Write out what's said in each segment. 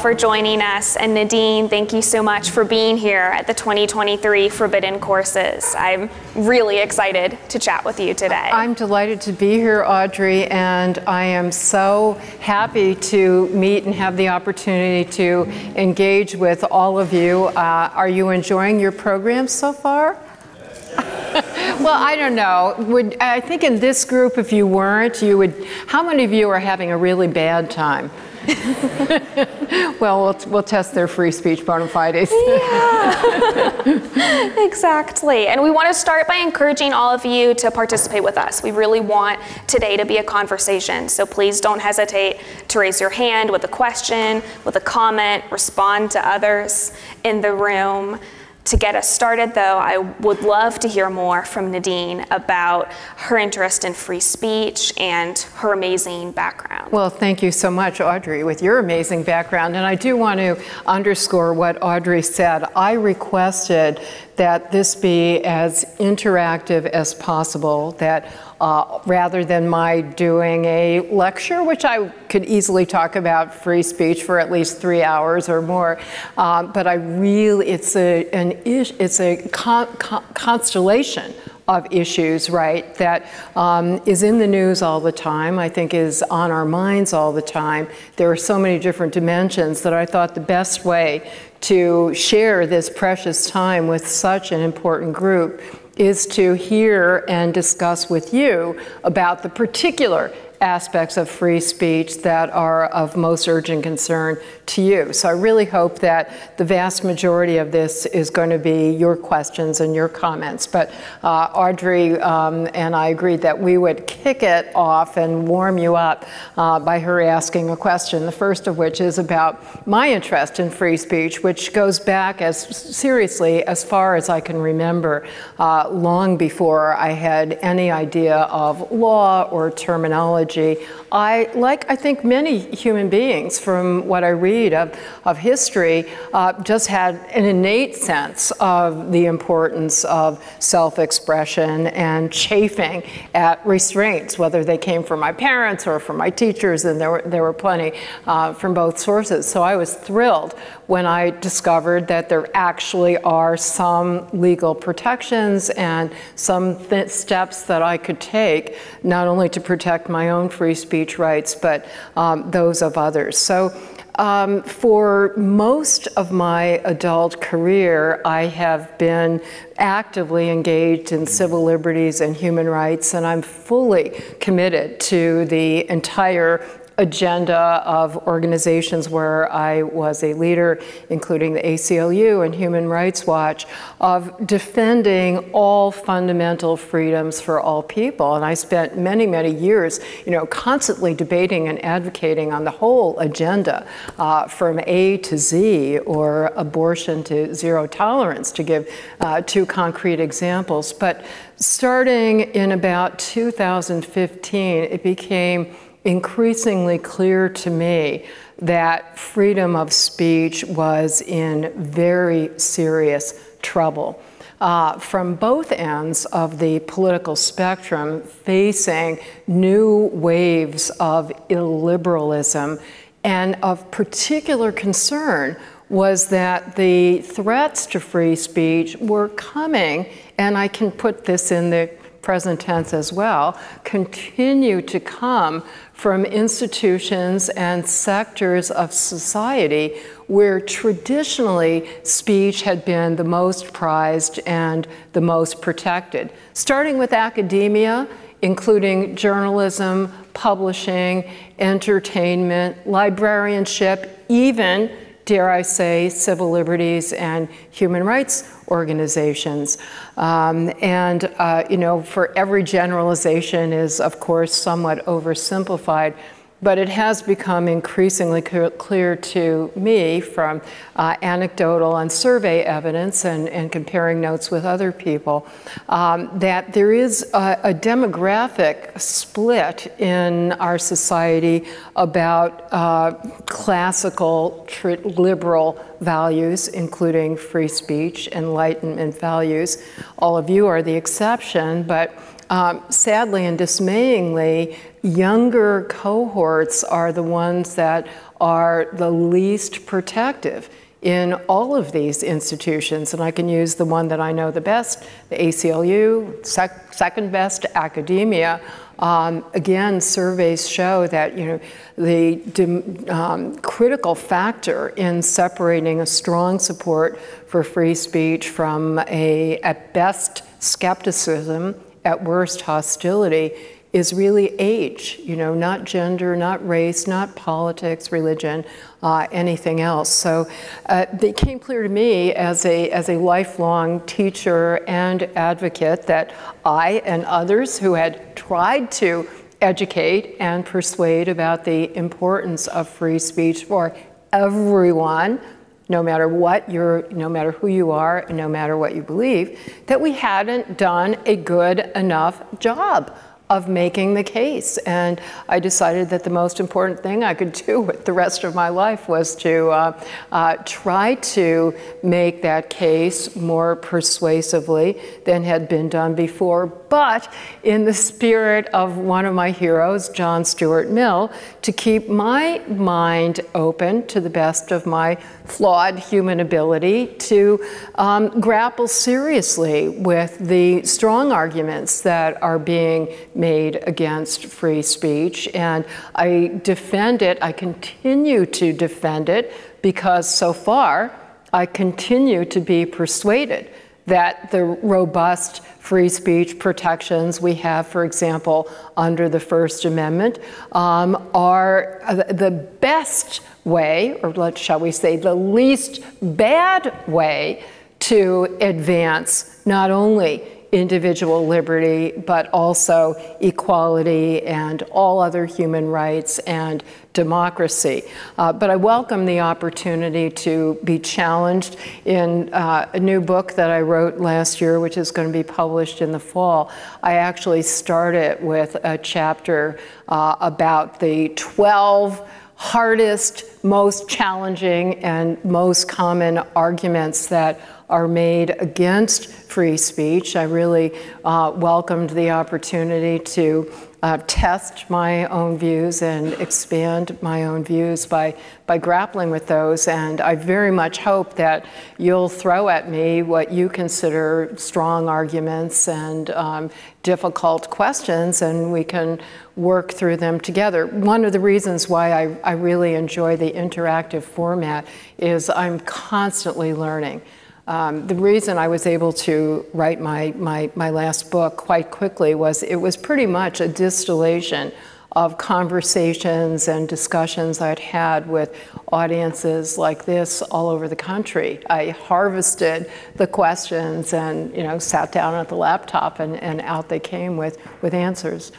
for joining us. And Nadine, thank you so much for being here at the 2023 Forbidden Courses. I'm really excited to chat with you today. I'm delighted to be here, Audrey, and I am so happy to meet and have the opportunity to engage with all of you. Uh, are you enjoying your program so far? well, I don't know. Would I think in this group, if you weren't, you would. How many of you are having a really bad time? well, well, we'll test their free speech bona fides. yeah, exactly. And we want to start by encouraging all of you to participate with us. We really want today to be a conversation. So please don't hesitate to raise your hand with a question, with a comment, respond to others in the room. To get us started, though, I would love to hear more from Nadine about her interest in free speech and her amazing background. Well, thank you so much, Audrey, with your amazing background. And I do want to underscore what Audrey said. I requested that this be as interactive as possible, that uh, rather than my doing a lecture, which I could easily talk about free speech for at least three hours or more. Uh, but I really, it's a, an ish, it's a con con constellation of issues, right, that um, is in the news all the time, I think is on our minds all the time. There are so many different dimensions that I thought the best way to share this precious time with such an important group is to hear and discuss with you about the particular aspects of free speech that are of most urgent concern to you. So I really hope that the vast majority of this is going to be your questions and your comments. But uh, Audrey um, and I agreed that we would kick it off and warm you up uh, by her asking a question, the first of which is about my interest in free speech, which goes back as seriously as far as I can remember, uh, long before I had any idea of law or terminology. I, like I think many human beings from what I read of, of history, uh, just had an innate sense of the importance of self-expression and chafing at restraints, whether they came from my parents or from my teachers, and there were, there were plenty uh, from both sources. So I was thrilled when I discovered that there actually are some legal protections and some steps that I could take, not only to protect my own free speech rights, but um, those of others. So um, for most of my adult career, I have been actively engaged in civil liberties and human rights, and I'm fully committed to the entire agenda of organizations where I was a leader, including the ACLU and Human Rights Watch, of defending all fundamental freedoms for all people. And I spent many, many years, you know, constantly debating and advocating on the whole agenda, uh, from A to Z, or abortion to zero tolerance, to give uh, two concrete examples. But starting in about 2015, it became increasingly clear to me that freedom of speech was in very serious trouble. Uh, from both ends of the political spectrum, facing new waves of illiberalism, and of particular concern was that the threats to free speech were coming, and I can put this in the present tense as well, continue to come from institutions and sectors of society where traditionally speech had been the most prized and the most protected. Starting with academia, including journalism, publishing, entertainment, librarianship, even dare I say, civil liberties and human rights organizations. Um, and, uh, you know, for every generalization is, of course, somewhat oversimplified. But it has become increasingly clear to me from uh, anecdotal and survey evidence and, and, comparing notes with other people um, that there is a, a, demographic split in our society about uh, classical liberal values, including free speech, enlightenment values. All of you are the exception, but um, sadly and dismayingly, younger cohorts are the ones that are the least protective in all of these institutions. And I can use the one that I know the best, the ACLU, sec second best academia. Um, again, surveys show that you know the um, critical factor in separating a strong support for free speech from a, at best, skepticism, at worst, hostility is really age, you know, not gender, not race, not politics, religion, uh, anything else. So uh, it came clear to me as a, as a lifelong teacher and advocate that I and others who had tried to educate and persuade about the importance of free speech for everyone, no matter what you're, no matter who you are, and no matter what you believe, that we hadn't done a good enough job of making the case. And I decided that the most important thing I could do with the rest of my life was to uh, uh, try to make that case more persuasively than had been done before, but in the spirit of one of my heroes, John Stuart Mill, to keep my mind open to the best of my flawed human ability to um, grapple seriously with the strong arguments that are being made against free speech. And I defend it, I continue to defend it because so far I continue to be persuaded that the robust free speech protections we have, for example, under the First Amendment, um, are the best way, or shall we say, the least bad way to advance not only individual liberty, but also equality and all other human rights and democracy. Uh, but I welcome the opportunity to be challenged in uh, a new book that I wrote last year, which is going to be published in the fall. I actually started with a chapter uh, about the 12 hardest, most challenging, and most common arguments that are made against free speech. I really uh, welcomed the opportunity to uh, test my own views and expand my own views by, by grappling with those. And I very much hope that you'll throw at me what you consider strong arguments and um, difficult questions, and we can work through them together. One of the reasons why I, I really enjoy the interactive format is I'm constantly learning. Um, the reason I was able to write my, my, my last book quite quickly was it was pretty much a distillation of conversations and discussions I'd had with audiences like this all over the country. I harvested the questions and you know sat down at the laptop and, and out they came with, with answers.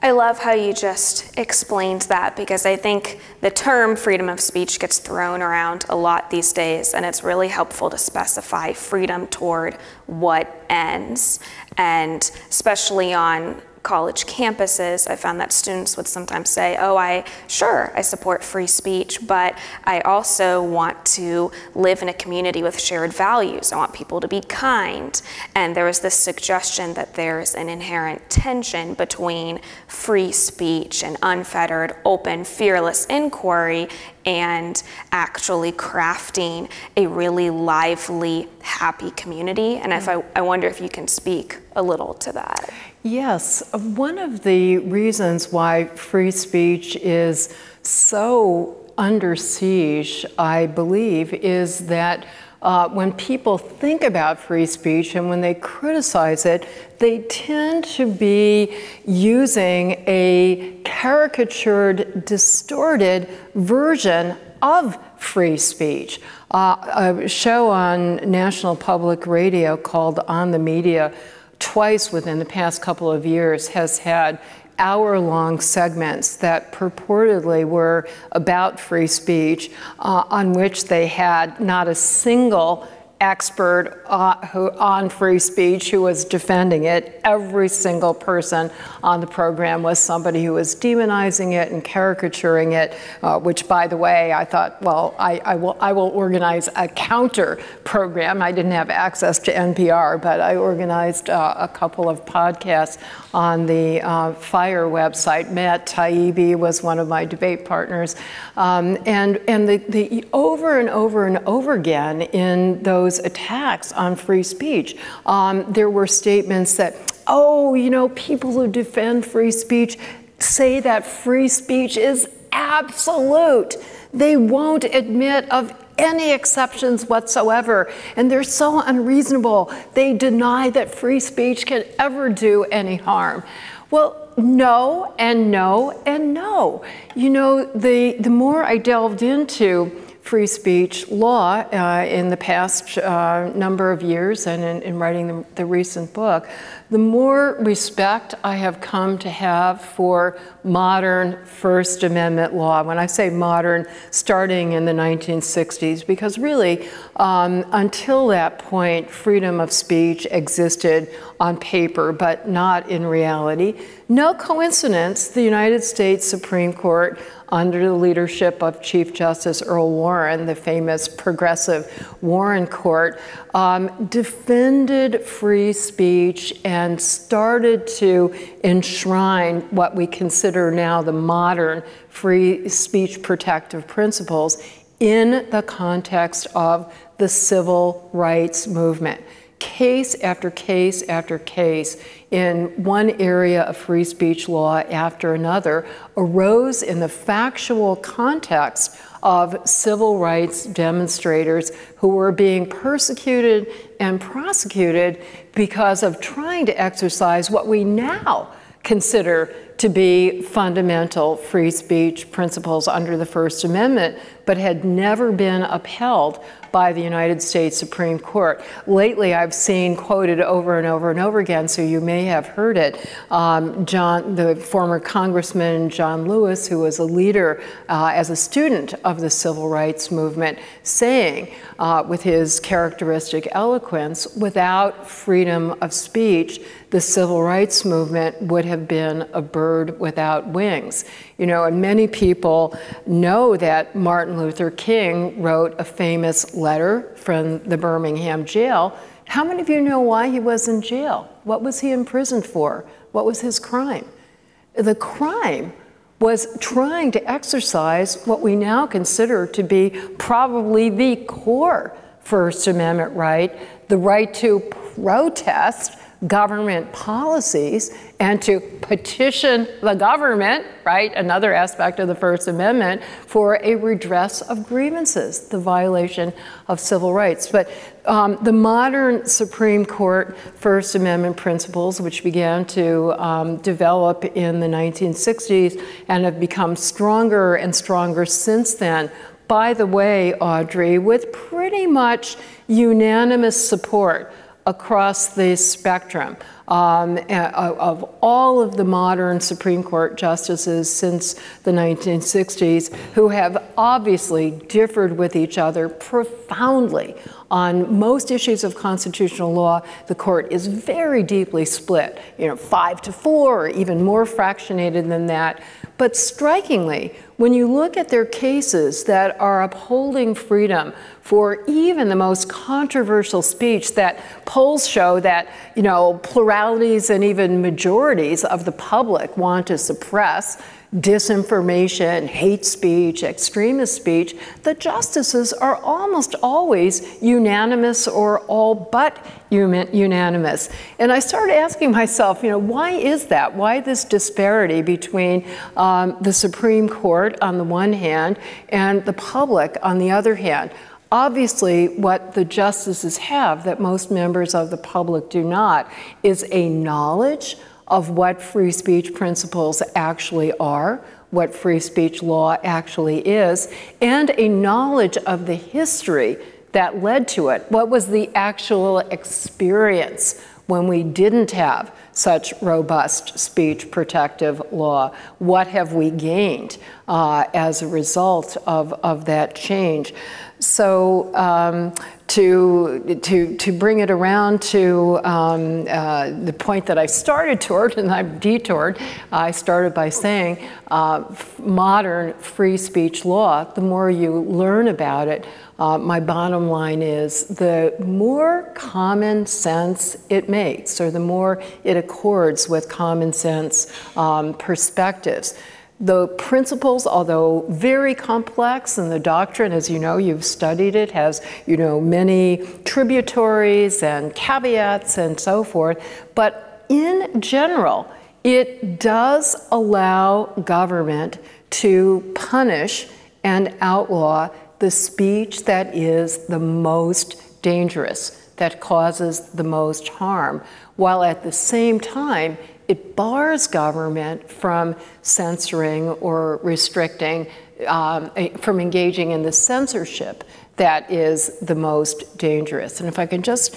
I love how you just explained that because I think the term freedom of speech gets thrown around a lot these days, and it's really helpful to specify freedom toward what ends. And especially on college campuses, I found that students would sometimes say, oh, I, sure, I support free speech, but I also want to live in a community with shared values. I want people to be kind. And there was this suggestion that there's an inherent tension between free speech and unfettered, open, fearless inquiry and actually crafting a really lively, happy community. And if mm-hmm. I, I wonder if you can speak a little to that. Yes, one of the reasons why free speech is so under siege, I believe, is that uh, when people think about free speech and when they criticize it, they tend to be using a caricatured, distorted version of free speech. Uh, a show on National Public Radio called On the Media twice within the past couple of years has had hour long segments that purportedly were about free speech, uh, on which they had not a single expert uh, who, on free speech who was defending it. Every single person on the program was somebody who was demonizing it and caricaturing it, uh, which, by the way, I thought, well, I, I, will, I will organize a counter program. I didn't have access to NPR, but I organized uh, a couple of podcasts on the uh, FIRE website. Matt Taibbi was one of my debate partners. Um, and and the, the over and over and over again in those those attacks on free speech. Um, there were statements that, oh, you know, people who defend free speech say that free speech is absolute. They won't admit of any exceptions whatsoever. And they're so unreasonable. They deny that free speech can ever do any harm. Well, no, and no, and no. You know, the, the more I delved into free speech law uh, in the past uh, number of years and in, in writing the, the, recent book, the more respect I have come to have for modern First Amendment law. When I say modern, starting in the 1960s, because really, um, until that point, freedom of speech existed on paper, but not in reality. No coincidence, the United States Supreme Court under the leadership of Chief Justice Earl Warren, the famous progressive Warren Court, um, defended free speech and started to enshrine what we consider now the modern free speech protective principles in the context of the civil rights movement case after case after case in one area of free speech law after another arose in the factual context of civil rights demonstrators who were being persecuted and prosecuted because of trying to exercise what we now consider to be fundamental free speech principles under the First Amendment, but had never been upheld by the United States Supreme Court. Lately, I've seen quoted over and over and over again, so you may have heard it. Um, John, the former Congressman John Lewis, who was a leader uh, as a student of the civil rights movement, saying uh, with his characteristic eloquence, without freedom of speech, the civil rights movement would have been a bird without wings. You know, and many people know that Martin Luther King wrote a famous letter from the Birmingham jail. How many of you know why he was in jail? What was he imprisoned for? What was his crime? The crime was trying to exercise what we now consider to be probably the core First Amendment right, the right to protest government policies and to petition the government, right, another aspect of the First Amendment, for a redress of grievances, the violation of civil rights. But um, the modern Supreme Court First Amendment principles, which began to um, develop in the 1960s and have become stronger and stronger since then, by the way, Audrey, with pretty much unanimous support across the spectrum um, of all of the modern Supreme Court justices since the 1960s who have obviously differed with each other profoundly on most issues of constitutional law. The court is very deeply split, you know, five to four, or even more fractionated than that. But strikingly, when you look at their cases that are upholding freedom for even the most controversial speech that polls show that, you know, pluralities and even majorities of the public want to suppress, disinformation, hate speech, extremist speech, the justices are almost always unanimous or all but unanimous. And I started asking myself, you know, why is that? Why this disparity between um, the Supreme Court on the one hand and the public on the other hand? Obviously, what the justices have that most members of the public do not is a knowledge of what free speech principles actually are, what free speech law actually is, and a knowledge of the history that led to it. What was the actual experience when we didn't have such robust speech protective law? What have we gained uh, as a result of, of that change? So um, to, to, to bring it around to um, uh, the point that I started toward, and I've detoured, I started by saying uh, modern free speech law, the more you learn about it, uh, my bottom line is the more common sense it makes, or the more it accords with common sense um, perspectives. The principles, although very complex, and the doctrine, as you know, you've studied it, has you know many tributaries and caveats and so forth. But in general, it does allow government to punish and outlaw the speech that is the most dangerous, that causes the most harm, while at the same time, it bars government from censoring or restricting, um, from engaging in the censorship that is the most dangerous. And if I can just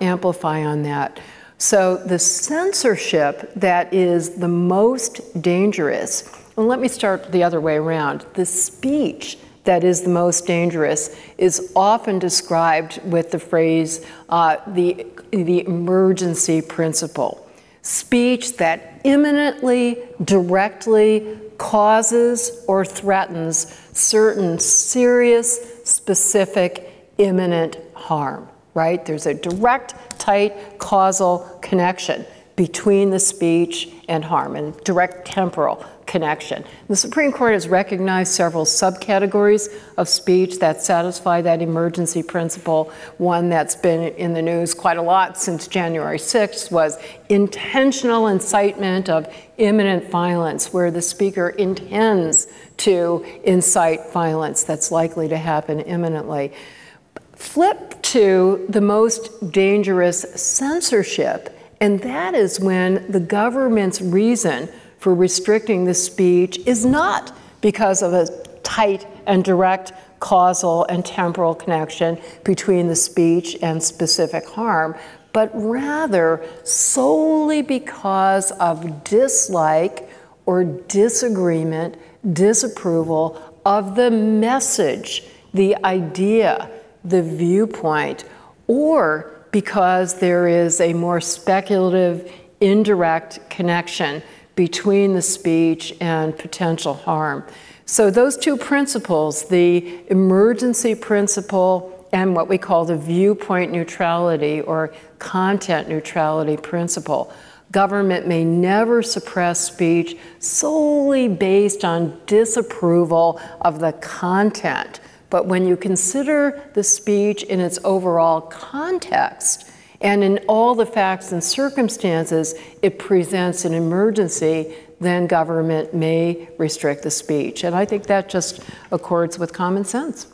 amplify on that. So, the censorship that is the most dangerous, and let me start the other way around the speech that is the most dangerous is often described with the phrase uh, the, the emergency principle. Speech that imminently, directly causes or threatens certain serious, specific, imminent harm, right? There's a direct, tight causal connection between the speech and harm, and direct temporal connection. The Supreme Court has recognized several subcategories of speech that satisfy that emergency principle. One that's been in the news quite a lot since January 6th was intentional incitement of imminent violence, where the speaker intends to incite violence that's likely to happen imminently. Flip to the most dangerous censorship, and that is when the government's reason for restricting the speech is not because of a tight and direct causal and temporal connection between the speech and specific harm, but rather solely because of dislike or disagreement, disapproval of the message, the idea, the viewpoint, or because there is a more speculative, indirect connection between the speech and potential harm. So, those two principles, the emergency principle and what we call the viewpoint neutrality or content neutrality principle, government may never suppress speech solely based on disapproval of the content. But when you consider the speech in its overall context, and in all the facts and circumstances it presents an emergency, then government may restrict the speech. And I think that just accords with common sense.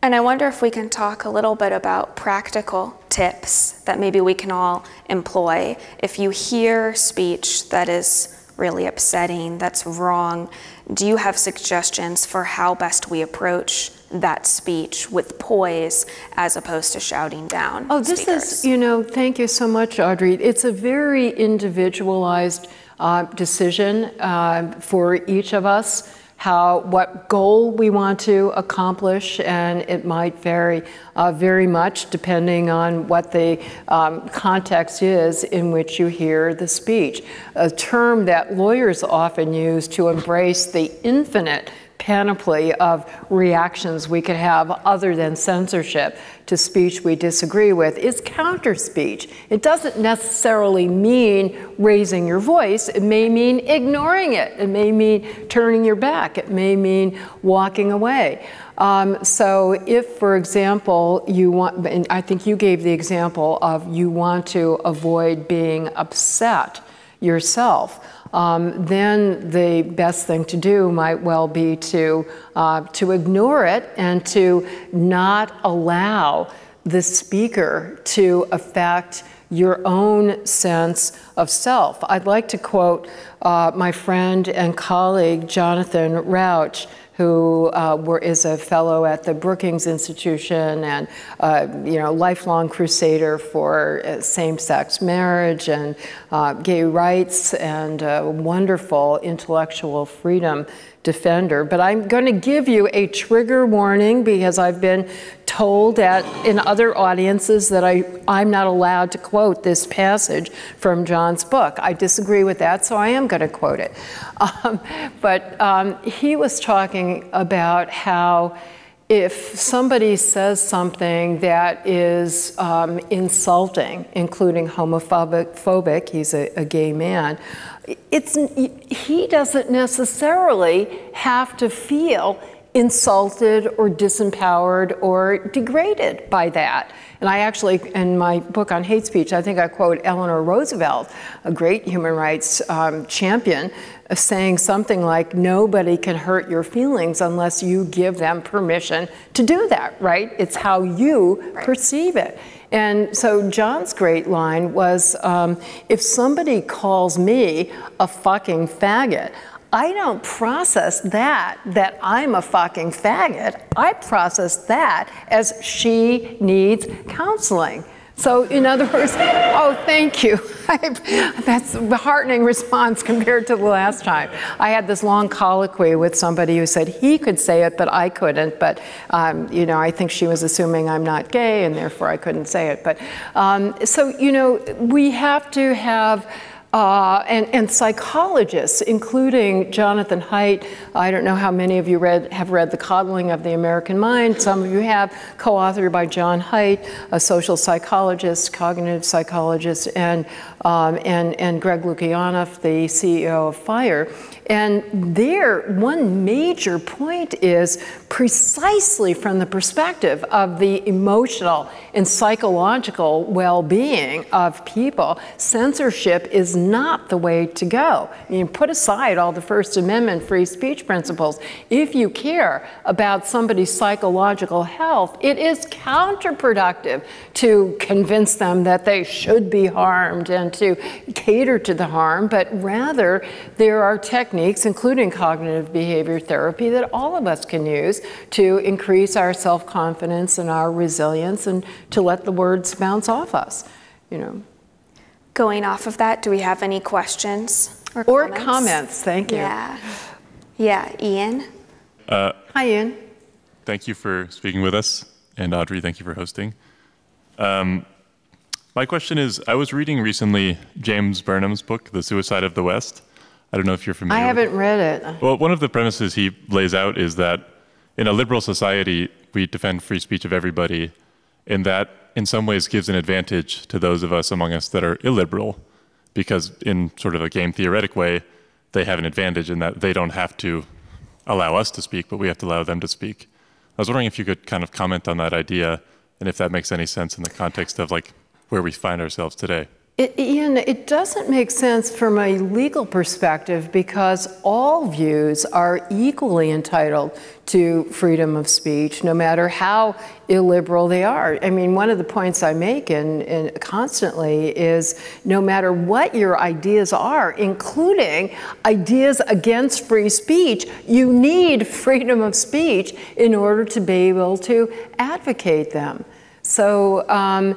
And I wonder if we can talk a little bit about practical tips that maybe we can all employ. If you hear speech that is really upsetting, that's wrong, do you have suggestions for how best we approach that speech with poise as opposed to shouting down. Oh, this speakers. is, you know, thank you so much, Audrey. It's a very individualized uh, decision uh, for each of us. How, what goal we want to accomplish, and it might vary uh, very much depending on what the um, context is in which you hear the speech. A term that lawyers often use to embrace the infinite panoply of reactions we could have other than censorship to speech we disagree with is counter speech. It doesn't necessarily mean raising your voice, it may mean ignoring it, it may mean turning your back, it may mean walking away. Um, so, if, for example, you want, and I think you gave the example of you want to avoid being upset yourself um, then the best thing to do might well be to, uh, to ignore it and to not allow the speaker to affect your own sense of self. I'd like to quote uh, my friend and colleague Jonathan Rauch, who uh, were, is a fellow at the Brookings Institution and uh, you know lifelong crusader for uh, same-sex marriage and uh, gay rights and wonderful intellectual freedom defender. But I'm going to give you a trigger warning because I've been told at, in other audiences that I, I'm not allowed to quote this passage from John's book. I disagree with that, so I am going to quote it. Um, but um, he was talking about how if somebody says something that is um, insulting, including homophobic, phobic, he's a, a gay man, it's, he doesn't necessarily have to feel insulted or disempowered or degraded by that. And I actually, in my book on hate speech, I think I quote Eleanor Roosevelt, a great human rights um, champion, saying something like, nobody can hurt your feelings unless you give them permission to do that, right? It's how you right. perceive it. And so John's great line was um, if somebody calls me a fucking faggot, I don't process that, that I'm a fucking faggot. I process that as she needs counseling. So, in other words, oh, thank you. That's a heartening response compared to the last time. I had this long colloquy with somebody who said he could say it, but I couldn't. But, um, you know, I think she was assuming I'm not gay and therefore I couldn't say it. But um, so, you know, we have to have uh, and, and, psychologists, including Jonathan Haidt. I don't know how many of you read, have read The Coddling of the American Mind. Some of you have, co authored by John Haidt, a social psychologist, cognitive psychologist, and, um, and, and Greg Lukianoff, the CEO of FIRE. And there, one major point is precisely from the perspective of the emotional and psychological well being of people, censorship is not the way to go. You put aside all the First Amendment free speech principles. If you care about somebody's psychological health, it is counterproductive to convince them that they should be harmed and to cater to the harm, but rather there are techniques techniques, including cognitive behavior therapy, that all of us can use to increase our self confidence and our resilience and to let the words bounce off us. You know. Going off of that, do we have any questions or comments? Or comments, thank you. Yeah. Yeah, Ian? Uh, Hi, Ian. Thank you for speaking with us. And Audrey, thank you for hosting. Um, my question is I was reading recently James Burnham's book, The Suicide of the West. I don't know if you're familiar. I haven't read it. Well, one of the premises he lays out is that in a liberal society, we defend free speech of everybody, and that in some ways gives an advantage to those of us among us that are illiberal, because in sort of a game theoretic way, they have an advantage in that they don't have to allow us to speak, but we have to allow them to speak. I was wondering if you could kind of comment on that idea and if that makes any sense in the context of like where we find ourselves today. It, Ian, it doesn't make sense from a legal perspective because all views are equally entitled to freedom of speech, no matter how illiberal they are. I mean, one of the points I make in, in constantly is no matter what your ideas are, including ideas against free speech, you need freedom of speech in order to be able to advocate them. So um,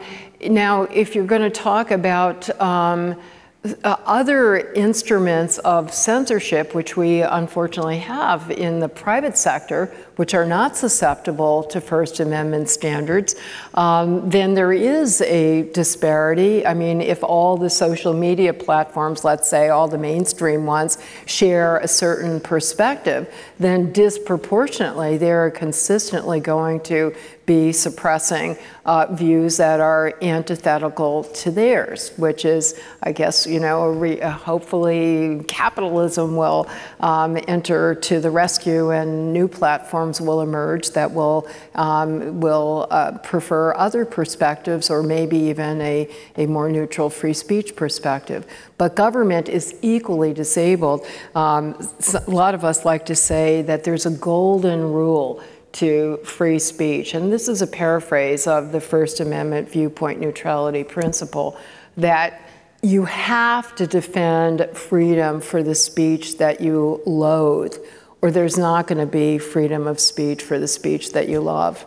now, if you're going to talk about um, uh, other instruments of censorship, which we unfortunately have in the private sector, which are not susceptible to First Amendment standards, um, then there is a disparity. I mean, if all the social media platforms, let's say all the mainstream ones, share a certain perspective, then disproportionately they're consistently going to be suppressing uh, views that are antithetical to theirs, which is, I guess, you know, re, hopefully capitalism will um, enter to the rescue and new platforms will emerge that will, um, will uh, prefer other perspectives or maybe even a, a more neutral free speech perspective. But government is equally disabled. Um, a lot of us like to say that there's a golden rule to free speech. And this is a paraphrase of the First Amendment viewpoint neutrality principle that you have to defend freedom for the speech that you loathe or there's not going to be freedom of speech for the speech that you love,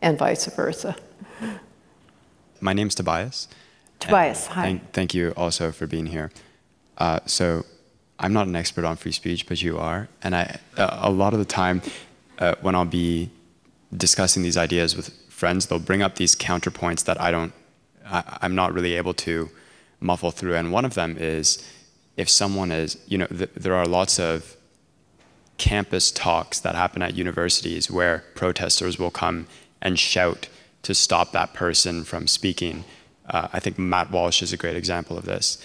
and vice versa. My name's Tobias. Tobias, hi. Thank, thank you also for being here. Uh, so, I'm not an expert on free speech, but you are, and I uh, a lot of the time uh, when I'll be discussing these ideas with friends, they'll bring up these counterpoints that I don't, I, I'm not really able to muffle through, and one of them is if someone is, you know, th- there are lots of campus talks that happen at universities where protesters will come and shout to stop that person from speaking. Uh, I think Matt Walsh is a great example of this.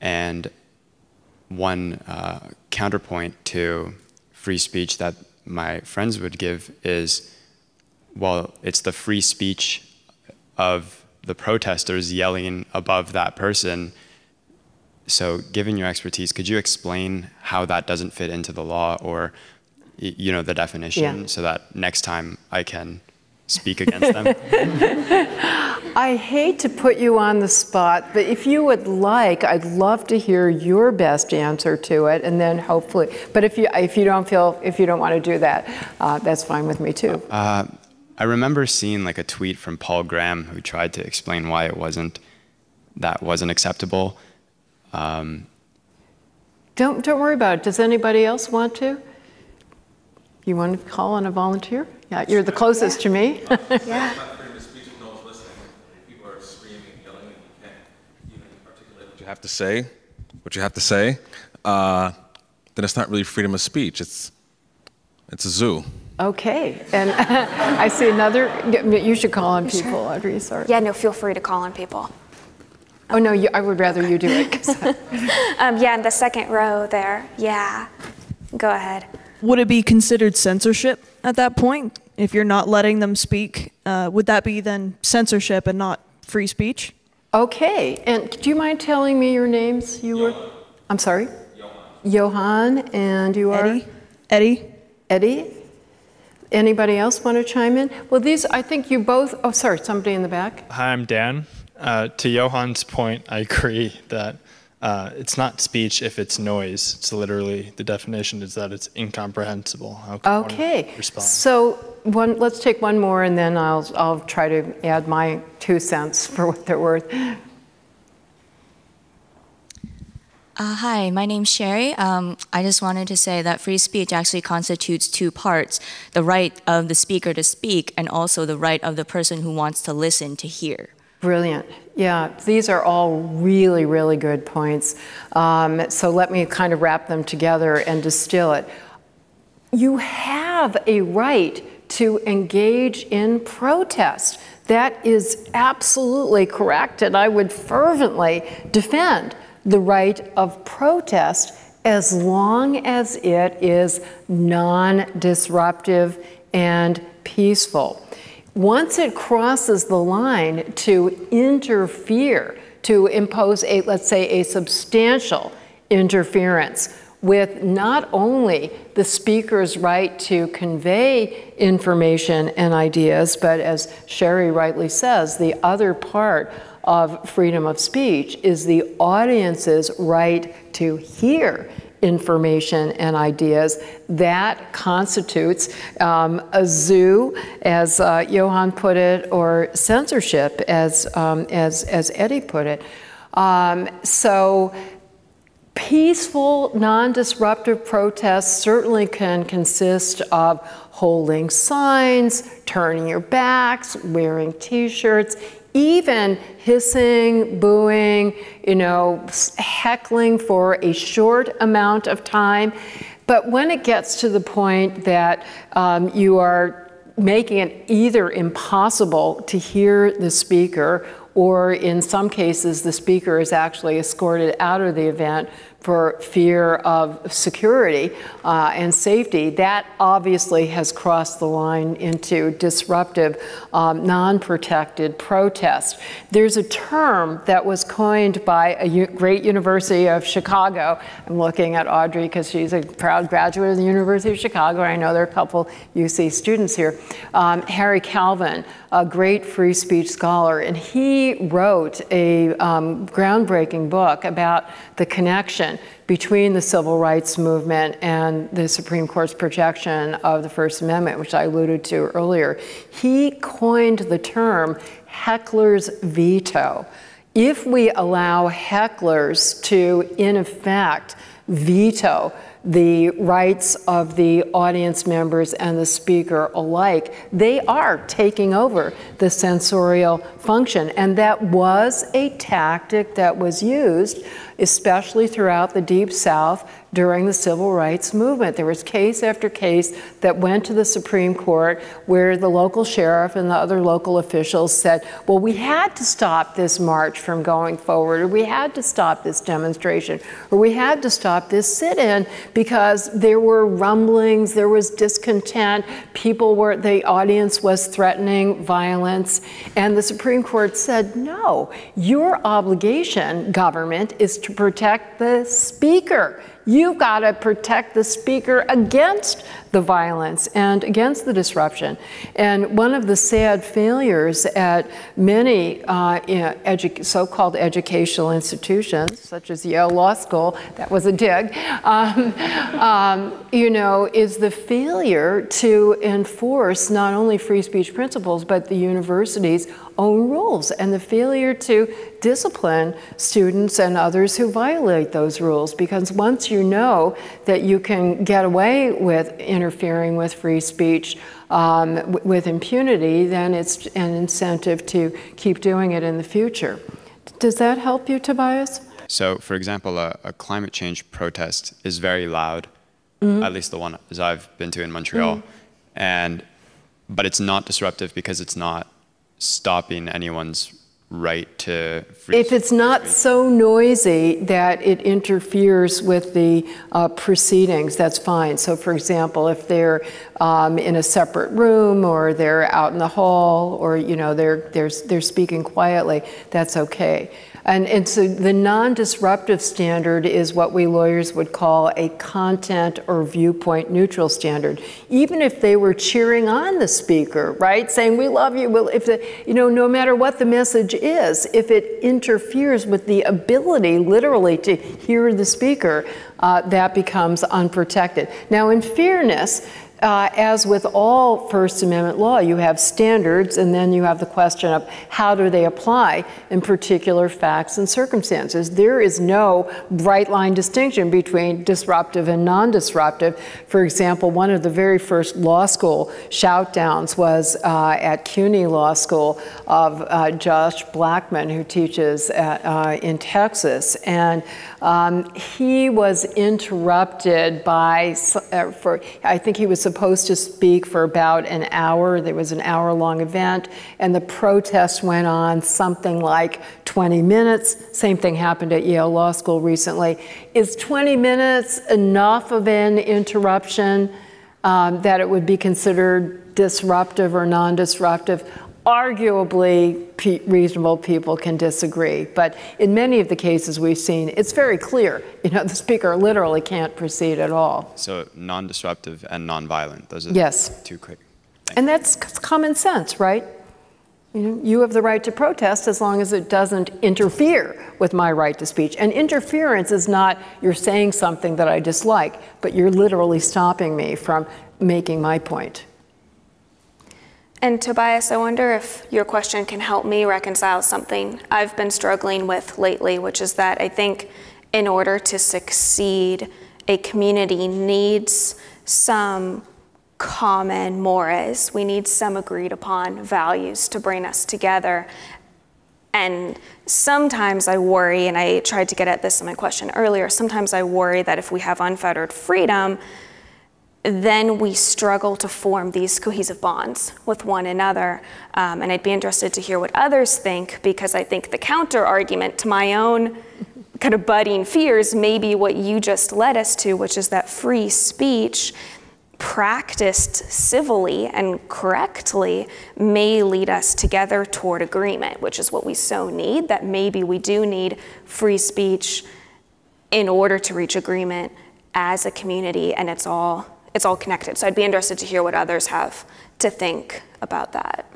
And one uh, counterpoint to free speech that my friends would give is well, it's the free speech of the protesters yelling above that person. So, given your expertise, could you explain how that doesn't fit into the law or, you know, the definition, Yeah. so that next time I can speak against them? I hate to put you on the spot, but if you would like, I'd love to hear your best answer to it, and then hopefully. But if you if you don't feel if you don't want to do that, uh, that's fine with me too. Uh, I remember seeing like a tweet from Paul Graham who tried to explain why it wasn't that wasn't acceptable. Um, don't don't worry about it. Does anybody else want to? You want to call on a volunteer? Yeah, you're the closest to me. Yeah. freedom of speech when no one's listening. People are screaming and you can't even articulate what you have to say. What you have to say, uh, then it's not really freedom of speech. It's it's a zoo. Okay, and I see another. You should call on people, Audrey. Sorry. Yeah, no, feel free to call on people. Oh no, you, I would rather you do it. Um, yeah, in the second row there. Yeah. Go ahead. Would it be considered censorship at that point if you're not letting them speak? Uh, would that be then censorship and not free speech? Okay, and do you mind telling me your names? You were, I'm sorry? Johan. and you are? Eddie? Eddie? Eddie? Anybody else want to chime in? Well, these, I think you both, oh, sorry, somebody in the back. Hi, I'm Dan. Uh, to Johan's point, I agree that uh, it's not speech if it's noise. It's literally the definition is that it's incomprehensible. How can Okay, so one, let's take one more and then I'll, I'll try to add my two cents for what they're worth. Uh, hi, my name's Sherry. Um, I just wanted to say that free speech actually constitutes two parts the right of the speaker to speak, and also the right of the person who wants to listen to hear. Brilliant. Yeah, these are all really, really good points. Um, so let me kind of wrap them together and distill it. You have a right to engage in protest. That is absolutely correct, and I would fervently defend the right of protest as long as it is non disruptive and peaceful. Once it crosses the line to interfere, to impose a, let's say, a substantial interference with not only the speaker's right to convey information and ideas, but as Sherry rightly says, the other part of freedom of speech is the audience's right to hear information and ideas. That constitutes um, a zoo, as uh, Johan put it, or censorship, as, um, as, as Eddie put it. Um, so peaceful, non-disruptive protests certainly can consist of holding signs, turning your backs, wearing t-shirts, even hissing, booing, you know, heckling for a short amount of time. But when it gets to the point that um, you are making it either impossible to hear the speaker, or in some cases, the speaker is actually escorted out of the event for fear of security uh, and safety, that obviously has crossed the line into disruptive, um, non protected protest. There's a term that was coined by a u- great University of Chicago. I'm looking at Audrey because she's a proud graduate of the University of Chicago. I know there are a couple UC students here. Um, Harry Kalven, a great free speech scholar, and he wrote a um, groundbreaking book about the connection between the civil rights movement and the Supreme Court's protection of the First Amendment, which I alluded to earlier. He coined the term heckler's veto. If we allow hecklers to, in effect, veto the rights of the audience members and the speaker alike, they are taking over the censorial function. And that was a tactic that was used, especially throughout the Deep South during the civil rights movement. There was case after case that went to the Supreme Court where the local sheriff and the other local officials said, well, we had to stop this march from going forward, or we had to stop this demonstration, or we had to stop this sit in because there were rumblings, there was discontent, people were, the audience was threatening violence. And the Supreme Court said, no, your obligation, government, is to protect the speaker. You've got to protect the speaker against the violence and against the disruption. And one of the sad failures at many uh, edu- so called educational institutions, such as Yale Law School, that was a dig, um, um, you know, is the failure to enforce not only free speech principles, but the university's own rules and the failure to discipline students and others who violate those rules. Because once you know that you can get away with interfering with free speech um, with impunity, then it's an incentive to keep doing it in the future. Does that help you, Tobias? So, for example, a, a climate change protest is very loud, mm-hmm. at least the one as I've been to in Montreal, mm-hmm. and but it's not disruptive because it's not stopping anyone's right to If it's not so noisy that it interferes with the uh, proceedings, that's fine. So, for example, if they're um, in a separate room or they're out in the hall or you know they're they're they're speaking quietly, that's okay. And, and so the non disruptive standard is what we lawyers would call a content or viewpoint neutral standard. Even if they were cheering on the speaker, right, saying, We love you, well, if the, you know, no matter what the message is, if it interferes with the ability literally to hear the speaker, uh, that becomes unprotected. Now, in fairness, uh, as with all First Amendment law, you have standards, and then you have the question of how do they apply in particular facts and circumstances. There is no bright line distinction between disruptive and non disruptive. For example, one of the very first law school shoutdowns was uh, at CUNY Law School of uh, Josh Blackman, who teaches at, uh, in Texas. And um, he was interrupted by, uh, for, I think he was supposed to speak for about an hour. There was an hour long event, and the protest went on something like 20 minutes. Same thing happened at Yale Law School recently. Is 20 minutes enough of an interruption um, that it would be considered disruptive or non disruptive? Arguably pe- reasonable people can disagree but in many of the cases we've seen it's very clear you know the speaker literally can't proceed at all. So non-disruptive and non-violent those are yes. two quick Thank and that's common sense right? You know you have the right to protest as long as it doesn't interfere with my right to speech. And interference is not you're saying something that i dislike but you're literally stopping me from making my point and Tobias, I wonder if your question can help me reconcile something I've been struggling with lately, which is that I think in order to succeed, a community needs some common mores. We need some agreed upon values to bring us together. And sometimes I worry, and I tried to get at this in my question earlier, sometimes I worry that if we have unfettered freedom, then we struggle to form these cohesive bonds with one another. Um, and I'd be interested to hear what others think because I think the counter argument to my own kind of budding fears may be what you just led us to, which is that free speech practiced civilly and correctly may lead us together toward agreement, which is what we so need, that maybe we do need free speech in order to reach agreement as a community, and it's all it's all connected. So I'd be interested to hear what others have to think about that.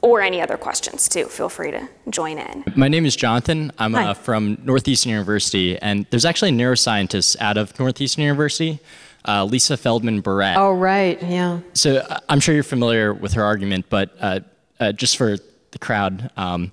or any other questions too. Feel free to join in. My name is Jonathan. I'm uh, from Northeastern University, and there's actually a neuroscientist out of Northeastern University, uh, Lisa Feldman Barrett. Oh, right, yeah. So uh, I'm sure you're familiar with her argument, but uh, uh, just for the crowd, um,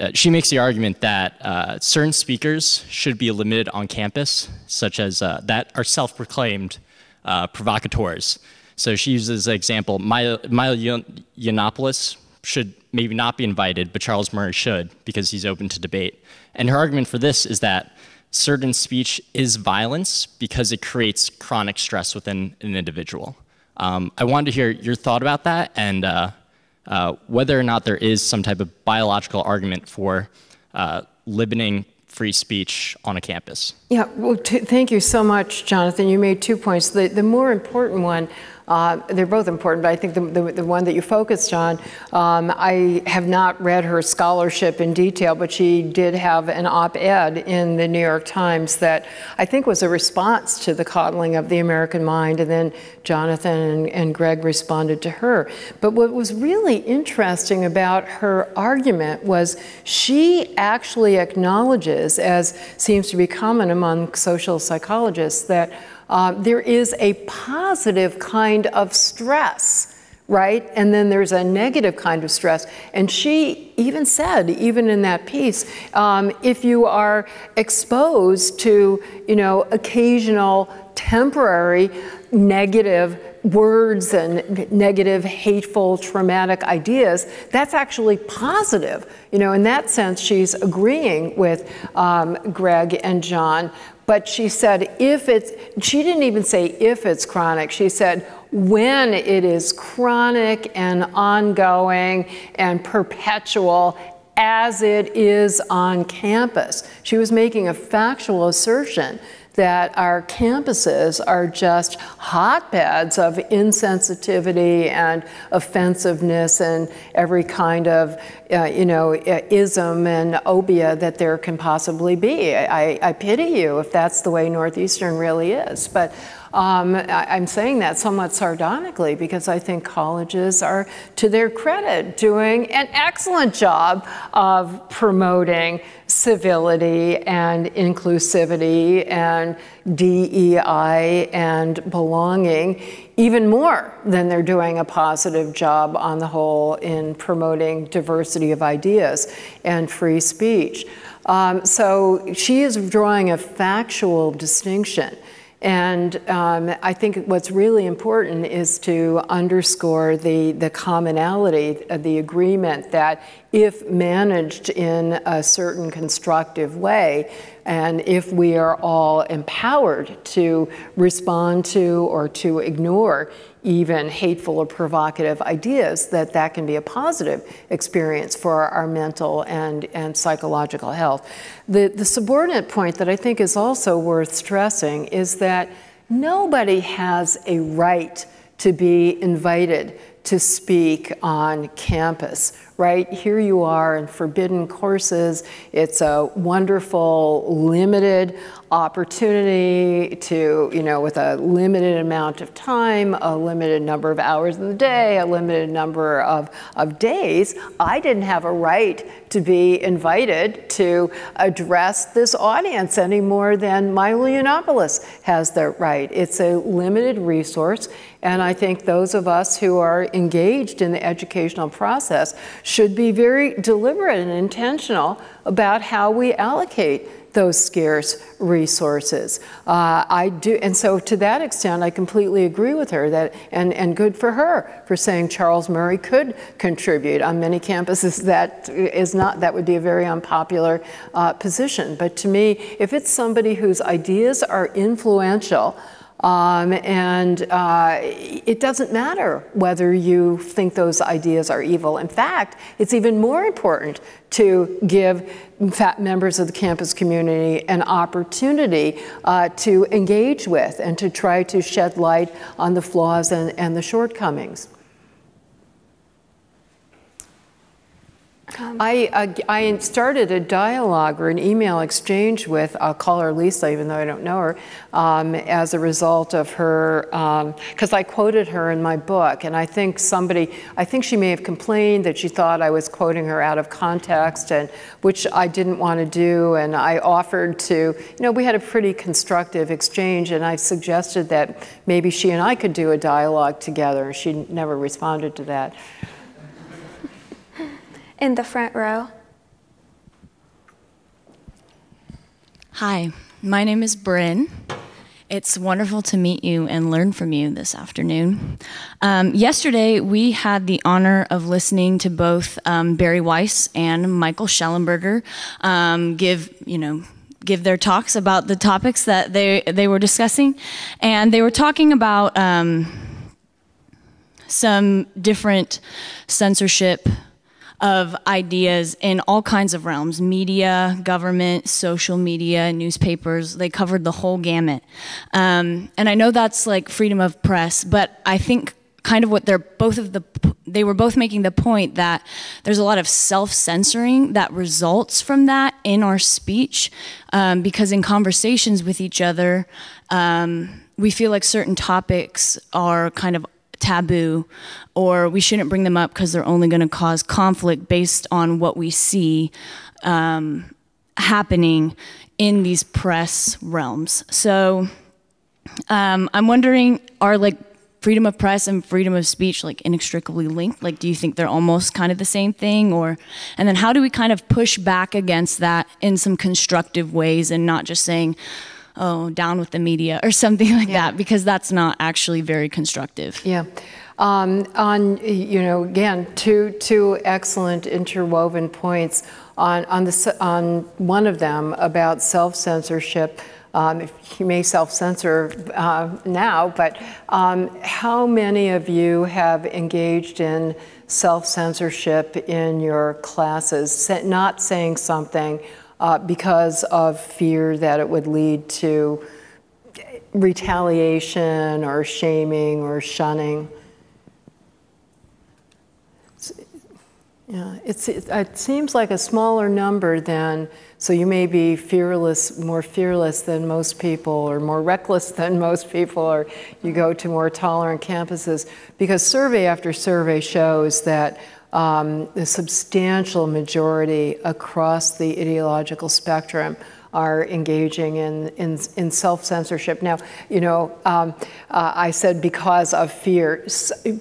uh, she makes the argument that uh, certain speakers should be limited on campus, such as uh, that are self-proclaimed uh, provocateurs. So she uses the example, Milo, Milo Yian- Yiannopoulos should maybe not be invited, but Charles Murray should because he's open to debate. And her argument for this is that certain speech is violence because it creates chronic stress within an individual. Um, I wanted to hear your thought about that and uh, uh, whether or not there is some type of biological argument for uh, limiting free speech on a campus. Yeah, well, thank you so much, Jonathan. You made two points. The, the more important one, uh, they're both important, but I think the, the, the one that you focused on, um, I have not read her scholarship in detail, but she did have an op ed in the New York Times that I think was a response to the coddling of the American mind, and then Jonathan and, and Greg responded to her. But what was really interesting about her argument was she actually acknowledges, as seems to be common among social psychologists, that uh, there is a positive kind of stress, right? And then there's a negative kind of stress. And she even said, even in that piece, um, if you are exposed to, you know, occasional temporary negative words and negative, hateful, traumatic ideas, that's actually positive. You know, in that sense, she's agreeing with um, Greg and John. But she said, if it's, she didn't even say if it's chronic, she said, when it is chronic and ongoing and perpetual, as it is on campus. She was making a factual assertion that our campuses are just hotbeds of insensitivity and offensiveness and every kind of, uh, you know, ism and obia that there can possibly be. I, I pity you if that's the way Northeastern really is. But um, I, am saying that somewhat sardonically because I think colleges are, to their credit, doing an excellent job of promoting civility and inclusivity and DEI and belonging, even more than they're doing a positive job on the whole in promoting diversity of ideas and free speech. Um, so she is drawing a factual distinction. And um, I think what's really important is to underscore the, the commonality, uh, the agreement that if managed in a certain constructive way, and if we are all empowered to respond to or to ignore even hateful or provocative ideas, that that can be a positive experience for our mental and, and psychological health. The, the subordinate point that I think is also worth stressing is that nobody has a right to be invited to speak on campus, right? Here you are in forbidden courses. It's a wonderful, limited opportunity to, you know, with a limited amount of time, a limited number of hours in the day, a limited number of, of days. I didn't have a right to be invited to address this audience any more than Milo Yiannopoulos has the right. It's a limited resource, and I think those of us who are engaged in the educational process should be very deliberate and intentional about how we allocate those scarce resources. Uh, I do, and so to that extent, I completely agree with her that, and, and good for her for saying Charles Murray could contribute. On many campuses, that is not, that would be a very unpopular uh, position. But to me, if it's somebody whose ideas are influential, um, and uh, it doesn't matter whether you think those ideas are evil. In fact, it's even more important to give members of the campus community an opportunity uh, to engage with and to try to shed light on the flaws and, and the shortcomings. I, I started a dialogue or an email exchange with, I'll call her Lisa, even though I don't know her, um, as a result of her, because um, I quoted her in my book. And I think somebody, I think she may have complained that she thought I was quoting her out of context, and which I didn't want to do. And I offered to, you know, we had a pretty constructive exchange, and I suggested that maybe she and I could do a dialogue together. She never responded to that in the front row. Hi, my name is Bryn. It's wonderful to meet you and learn from you this afternoon. Um, yesterday, we had the honor of listening to both um, Bari Weiss and Michael Shellenberger um, give, you know, give their talks about the topics that they they were discussing, and they were talking about um, some different censorship of ideas in all kinds of realms media, government, social media, newspapers. They covered the whole gamut. Um, and I know that's like freedom of press, but I think kind of what they're both of the they were both making the point that there's a lot of self-censoring that results from that in our speech um, because in conversations with each other um, we feel like certain topics are kind of taboo or we shouldn't bring them up because they're only going to cause conflict based on what we see um, happening in these press realms. So um, I'm wondering, are like freedom of press and freedom of speech like inextricably linked? Like, do you think they're almost kind of the same thing? Or, and then how do we kind of push back against that in some constructive ways and not just saying, oh, down with the media or something like yeah. that, because that's not actually very constructive. Yeah. Um, on, you know, again, two, two excellent interwoven points. On, on, the, on one of them about self censorship, um, you may self censor uh, now, but um, how many of you have engaged in self censorship in your classes, not saying something uh, because of fear that it would lead to retaliation or shaming or shunning. Yeah, it's, it, it, seems like a smaller number than, so you may be fearless, more fearless than most people, or more reckless than most people, or you go to more tolerant campuses. Because survey after survey shows that um, the substantial majority across the ideological spectrum are engaging in, in, in self-censorship. Now, you know, um, uh, I said because of fear.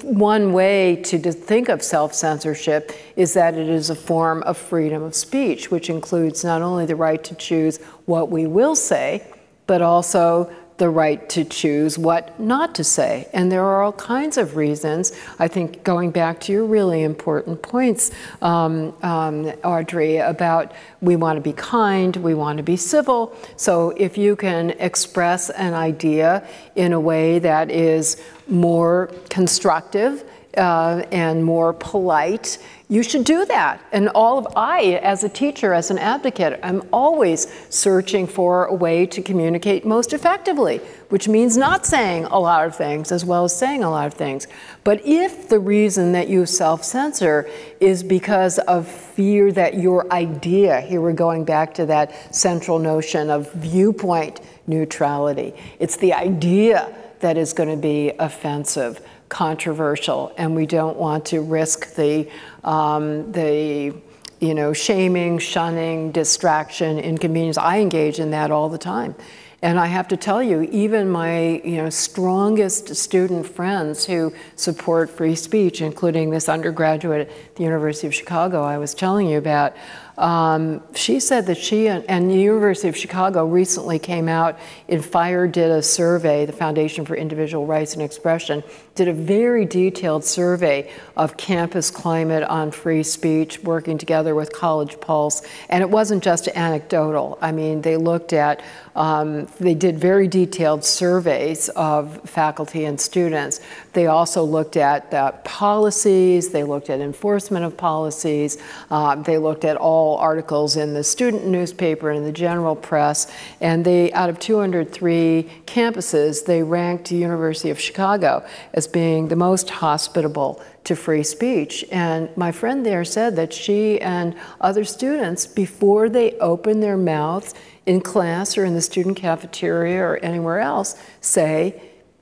One way to think of self-censorship is that it is a form of freedom of speech, which includes not only the right to choose what we will say, but also the right to choose what not to say. And there are all kinds of reasons. I think going back to your really important points, um, um, Audrey, about we want to be kind, we want to be civil. So if you can express an idea in a way that is more constructive uh, and more polite, you should do that. And all of I, as a teacher, as an advocate, I'm always searching for a way to communicate most effectively, which means not saying a lot of things as well as saying a lot of things. But if the reason that you self-censor is because of fear that your idea, here we're going back to that central notion of viewpoint neutrality, it's the idea that is going to be offensive controversial, and we don't want to risk the, um, the you know, shaming, shunning, distraction, inconvenience. I engage in that all the time. And I have to tell you, even my you know, strongest student friends who support free speech, including this undergraduate at the University of Chicago I was telling you about, um, she said that she and, and, the University of Chicago recently came out in FIRE did a survey, the Foundation for Individual Rights and Expression, did a very detailed survey of campus climate on free speech, working together with College Pulse. And it wasn't just anecdotal. I mean, they looked at, um, they did very detailed surveys of faculty and students. They also looked at policies, they looked at enforcement of policies, uh, they looked at all all articles in the student newspaper and the general press. And they, out of 203 campuses, they ranked the University of Chicago as being the most hospitable to free speech. And my friend there said that she and other students, before they open their mouths in class or in the student cafeteria or anywhere else, say,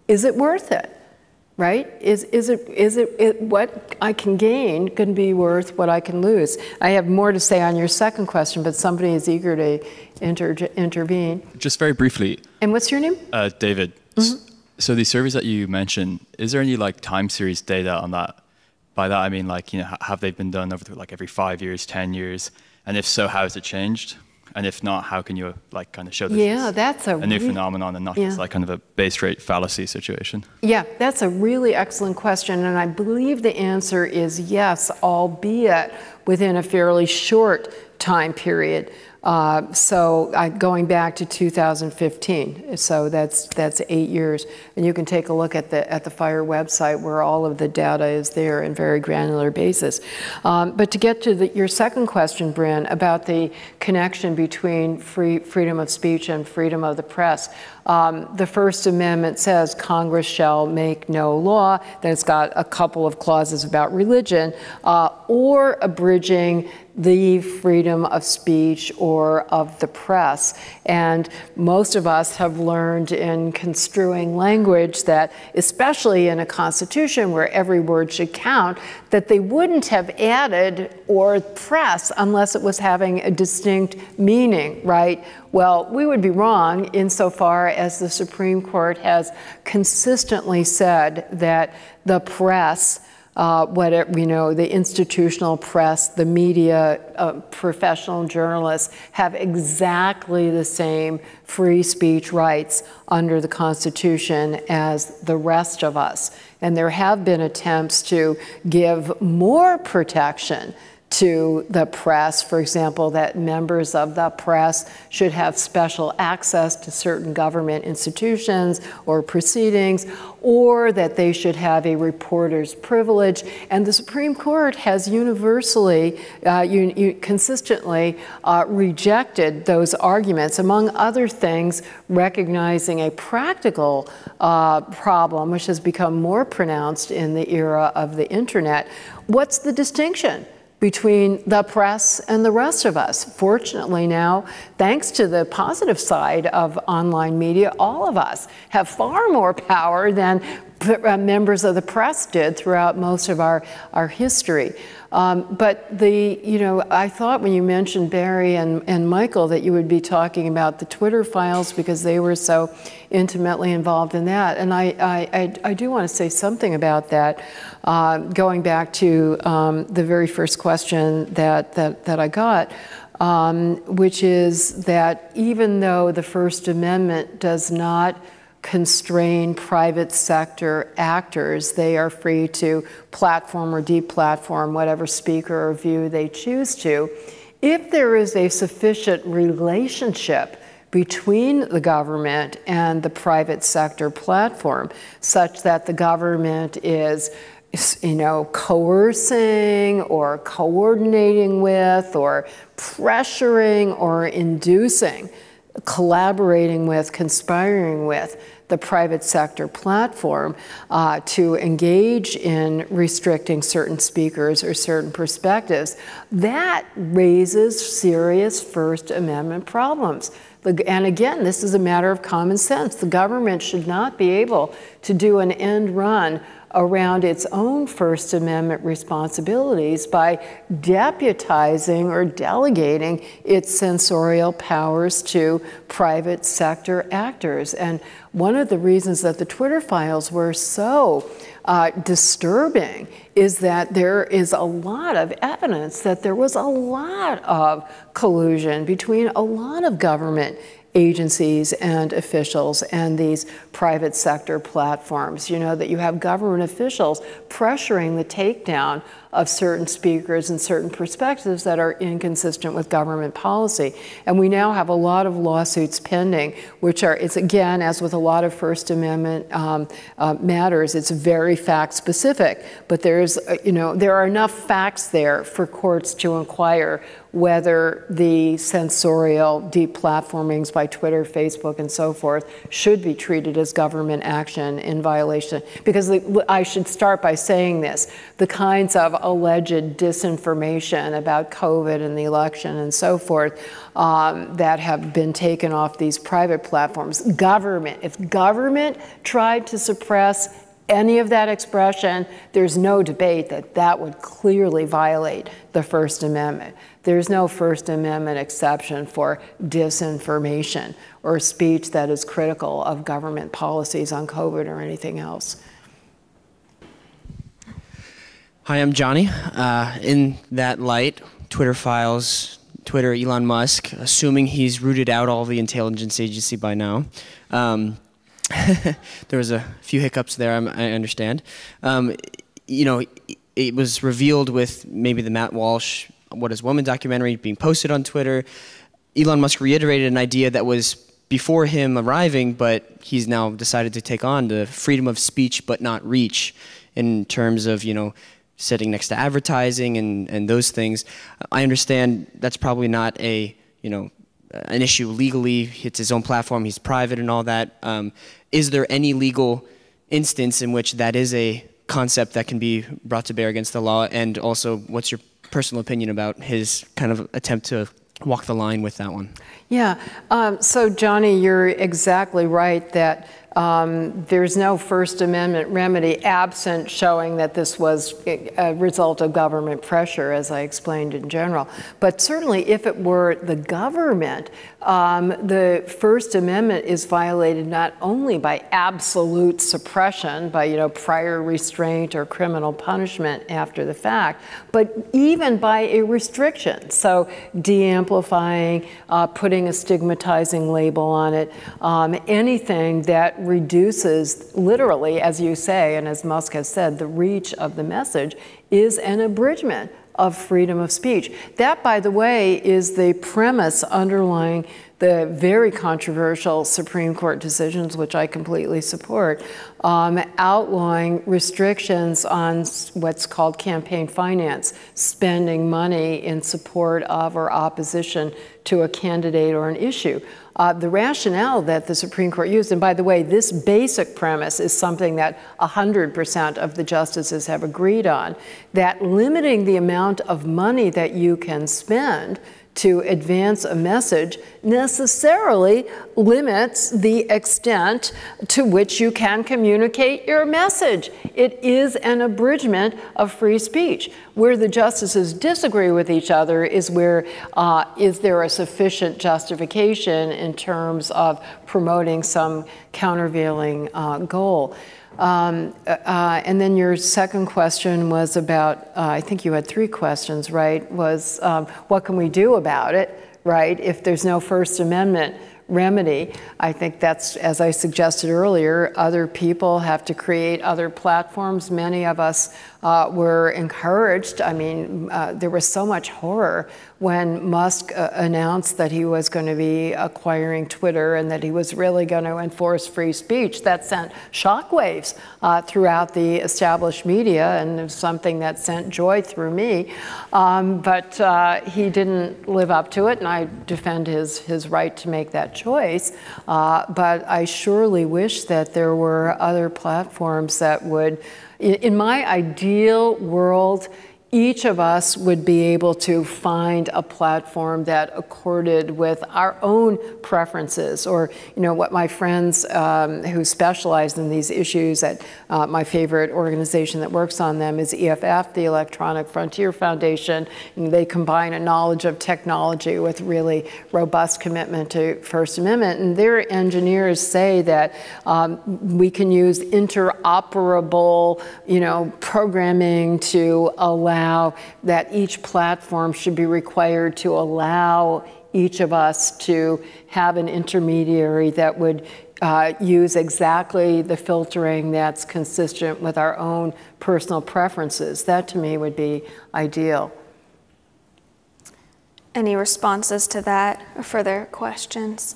is it worth it? Right? Is, is, it, is it, it what I can gain going to be worth what I can lose? I have more to say on your second question, but somebody is eager to inter, intervene. Just very briefly. And what's your name? Uh, David. Mm-hmm. So these surveys that you mentioned, is there any like time series data on that? By that I mean like you know have they been done over like every five years, ten years, and if so, how has it changed? And if not, how can you like kind of show this yeah, that's a, a new phenomenon and not yeah. just like kind of a base rate fallacy situation? Yeah, that's a really excellent question. And I believe the answer is yes, albeit within a fairly short time period. Uh, so going back to 2015, so that's that's eight years, and you can take a look at the at the FIRE website where all of the data is there in very granular basis. Um, but to get to your second question, Bryn, about the connection between free freedom of speech and freedom of the press, um, the First Amendment says Congress shall make no law. Then it's got a couple of clauses about religion uh, or abridging the freedom of speech or of the press. And most of us have learned in construing language that, especially in a constitution where every word should count, that they wouldn't have added or press unless it was having a distinct meaning, right? Well, we would be wrong insofar as the Supreme Court has consistently said that the press uh, what you know, the institutional press, the media, uh, professional journalists have exactly the same free speech rights under the Constitution as the rest of us. And there have been attempts to give more protection to the press, for example, that members of the press should have special access to certain government institutions or proceedings, or that they should have a reporter's privilege. And the Supreme Court has universally, uh, consistently uh, rejected those arguments, among other things, recognizing a practical uh, problem, which has become more pronounced in the era of the internet. What's the distinction? Between the press and the rest of us. Fortunately, now, thanks to the positive side of online media, all of us have far more power than uh, members of the press did throughout most of our, our history. Um, but the, you know, I thought when you mentioned Bari and, and Michael that you would be talking about the Twitter files because they were so intimately involved in that. And I, I, I, I do want to say something about that, uh, going back to um, the very first question that, that, that I got. Um, which is that even though the First Amendment does not constrain private sector actors. They are free to platform or deplatform whatever speaker or view they choose to. If there is a sufficient relationship between the government and the private sector platform, such that the government is you know, coercing or coordinating with or pressuring or inducing collaborating with, conspiring with the private sector platform uh, to engage in restricting certain speakers or certain perspectives, that raises serious First Amendment problems. And again, this is a matter of common sense. The government should not be able to do an end run around its own First Amendment responsibilities by deputizing or delegating its censorial powers to private sector actors. And one of the reasons that the Twitter files were so uh, disturbing is that there is a lot of evidence that there was a lot of collusion between a lot of government agencies and officials and these private sector platforms. You know, that you have government officials pressuring the takedown of certain speakers and certain perspectives that are inconsistent with government policy. And we now have a lot of lawsuits pending, which are, it's again, as with a lot of First Amendment um, uh, matters, it's very fact specific. But there's, uh, you know, there are enough facts there for courts to inquire whether the censorial deplatformings by Twitter, Facebook, and so forth should be treated as government action in violation. Because the, I should start by saying this the kinds of alleged disinformation about COVID and the election and so forth um, that have been taken off these private platforms. Government, if government tried to suppress any of that expression, there's no debate that that would clearly violate the First Amendment. There's no First Amendment exception for disinformation or speech that is critical of government policies on COVID or anything else. Hi, I'm Johnny. Uh, in that light, Twitter files, Twitter, Elon Musk, assuming he's rooted out all the intelligence agency by now. Um, there was a few hiccups there, I understand. Um, you know, it was revealed with maybe the Matt Walsh What is Woman documentary being posted on Twitter. Elon Musk reiterated an idea that was before him arriving, but he's now decided to take on the freedom of speech but not reach in terms of, you know, sitting next to advertising and, and those things. I understand that's probably not a, you know, an issue legally. It's his own platform. He's private and all that. Um, is there any legal instance in which that is a concept that can be brought to bear against the law? And also, what's your personal opinion about his kind of attempt to walk the line with that one? Yeah. Um, so, Johnny, you're exactly right that um, there's no First Amendment remedy absent showing that this was a result of government pressure, as I explained in general. But certainly, if it were the government, um, the First Amendment is violated not only by absolute suppression, by you know prior restraint or criminal punishment after the fact, but even by a restriction. So, de-amplifying, uh, putting a stigmatizing label on it, um, anything that reduces, literally, as you say, and as Musk has said, the reach of the message is an abridgment of freedom of speech. That, by the way, is the premise underlying the very controversial Supreme Court decisions, which I completely support, um, outlawing restrictions on what's called campaign finance, spending money in support of or opposition to a candidate or an issue. Uh, the rationale that the Supreme Court used, and by the way, this basic premise is something that 100% of the justices have agreed on, that limiting the amount of money that you can spend to advance a message necessarily limits the extent to which you can communicate your message. It is an abridgment of free speech. Where the justices disagree with each other is where uh, is there a sufficient justification in terms of promoting some countervailing uh, goal. Um, uh, uh, and then your second question was about, uh, I think you had three questions, right? Was um, what can we do about it, right? If there's no First Amendment remedy. I think that's, as I suggested earlier, other people have to create other platforms. Many of us uh, were encouraged. I mean, uh, there was so much horror when Musk uh, announced that he was going to be acquiring Twitter and that he was really going to enforce free speech. That sent shockwaves uh, throughout the established media and something that sent joy through me. Um, but uh, he didn't live up to it, and I defend his, his right to make that choice. Uh, but I surely wish that there were other platforms that would in my ideal world, each of us would be able to find a platform that accorded with our own preferences or you know what my friends um, who specialize in these issues at uh, my favorite organization that works on them is EFF, the Electronic Frontier Foundation. And they combine a knowledge of technology with really robust commitment to First Amendment. And their engineers say that um, we can use interoperable you know programming to allow allow, that each platform should be required to allow each of us to have an intermediary that would uh, use exactly the filtering that's consistent with our own personal preferences. That to me would be ideal. Any responses to that or further questions?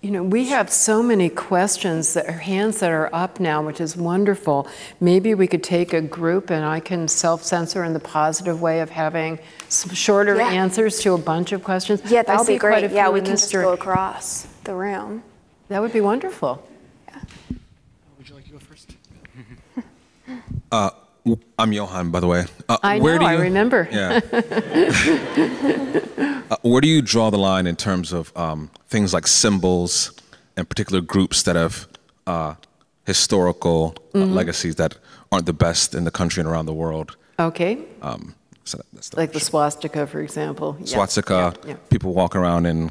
You know, we have so many questions that are hands that are up now, which is wonderful. Maybe we could take a group and I can self censor in the positive way of having some shorter Yeah. answers to a bunch of questions. Yeah, that would see be quite a great. Yeah, we can this just go across the room. That would be wonderful. yeah would you like to Uh, w- I'm Johan, by the way. Uh, I where know, do I you- remember. Yeah. Uh, where do you draw the line in terms of um, things like symbols and particular groups that have uh, historical uh, Mhm. legacies that aren't the best in the country and around the world? Okay. Um, so that's the Like the swastika, for example. Swastika, yeah, yeah. people walk around in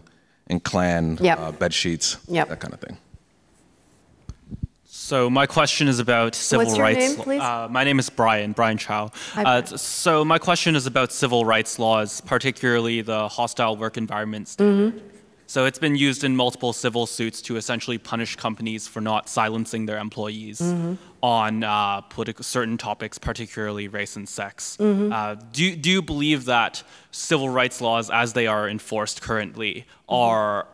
in Klan Yep. uh, bed sheets, Yep. that kind of thing. So my question is about civil What's your rights. name, please? Uh, my name is Brian, Brian Chow. Hi, Uh, Brian. so my question is about civil rights laws, particularly the hostile work environment Mm-hmm. standard. So it's been used in multiple civil suits to essentially punish companies for not silencing their employees Mhm. on uh, political certain topics, particularly race and sex. Mhm. Uh, do do you believe that civil rights laws, as they are enforced currently, are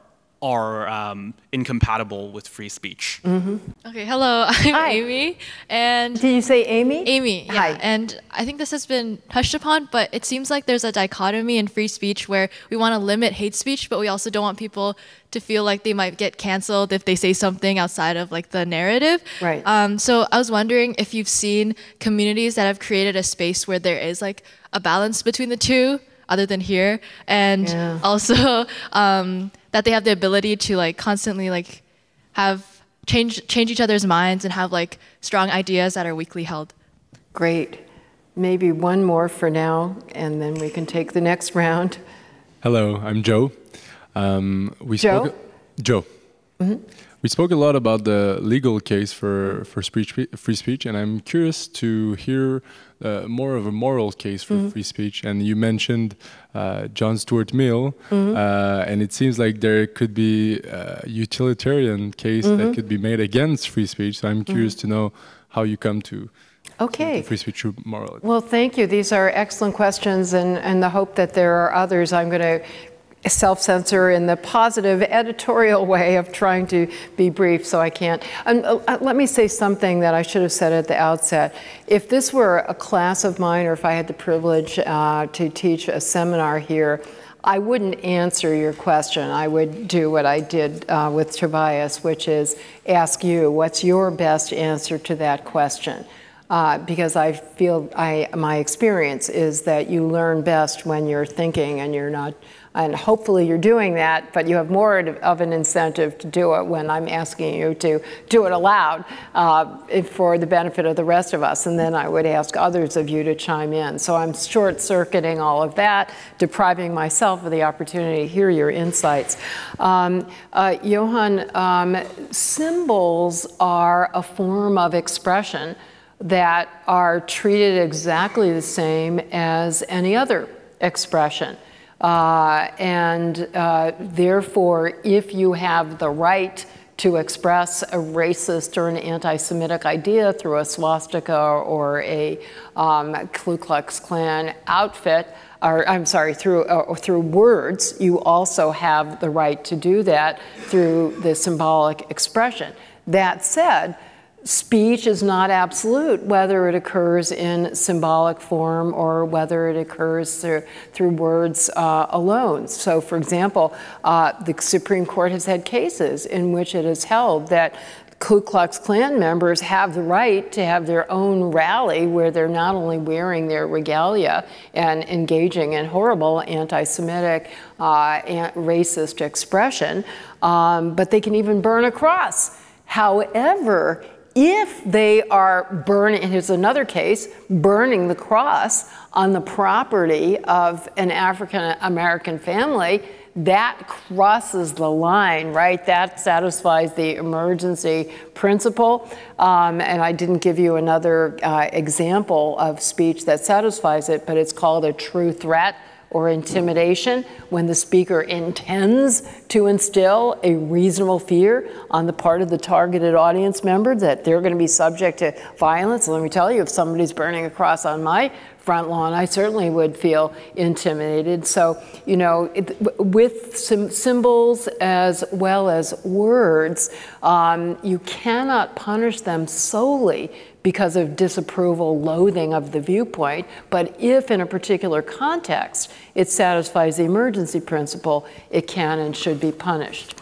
are um, incompatible with free speech? Okay, hello, I'm Amy. And did you say Amy? Amy, yeah. And I think this has been touched upon, but it seems like there's a dichotomy in free speech where we want to limit hate speech, but we also don't want people to feel like they might get canceled if they say something outside of like the narrative. Right. Um, so I was wondering if you've seen communities that have created a space where there is like a balance between the two, other than here, and Yeah. also um, that they have the ability to like constantly like have change change each other's minds and have like strong ideas that are weakly held. Great. Maybe one more for now, and then we can take the next round. Hello, I'm Joe. Um, we Joe? spoke Joe. Mhm. We spoke a lot about the legal case for for speech, free speech, and I'm curious to hear uh, more of a moral case for Mhm. free speech. And you mentioned uh, John Stuart Mill, Mhm. uh, and it seems like there could be a utilitarian case Mhm. that could be made against free speech. So I'm curious to know how you come to Okay. free speech through morality. Well, thank you. These are excellent questions, and, and the hope that there are others. I'm going to self censor in the positive editorial way of trying to be brief, so I can't. Um, uh, let me say something that I should have said at the outset. If this were a class of mine, or if I had the privilege uh, to teach a seminar here, I wouldn't answer your question. I would do what I did uh, with Tobias, which is ask you, what's your best answer to that question? Uh, because I feel I, my experience is that you learn best when you're thinking and you're not, and hopefully you're doing that, but you have more of an incentive to do it when I'm asking you to do it aloud uh, for the benefit of the rest of us. And then I would ask others of you to chime in. So I'm short circuiting all of that, depriving myself of the opportunity to hear your insights. Um, uh, Johan, um, symbols are a form of expression that are treated exactly the same as any other expression. Uh, and uh, therefore, if you have the right to express a racist or an anti Semitic idea through a swastika or a um, Ku Klux Klan outfit, or I'm sorry, through, uh, through words, you also have the right to do that through the symbolic expression. That said, speech is not absolute, whether it occurs in symbolic form or whether it occurs through, through words uh, alone. So, for example, uh, the Supreme Court has had cases in which it has held that Ku Klux Klan members have the right to have their own rally where they're not only wearing their regalia and engaging in horrible anti Semitic, uh, racist expression, um, but they can even burn a cross. However, If they are burning, here's another case, burning the cross on the property of an African American family, that crosses the line, right? That satisfies the emergency principle. Um, and I didn't give you another uh, example of speech that satisfies it, but it's called a true threat or intimidation when the speaker intends to instill a reasonable fear on the part of the targeted audience member that they're going to be subject to violence. Let me tell you, if somebody's burning a cross on my front lawn, I certainly would feel intimidated. So, you know, it, with some symbols as well as words, um, you cannot punish them solely because of disapproval, loathing of the viewpoint. But if in a particular context it satisfies the emergency principle, it can and should be punished.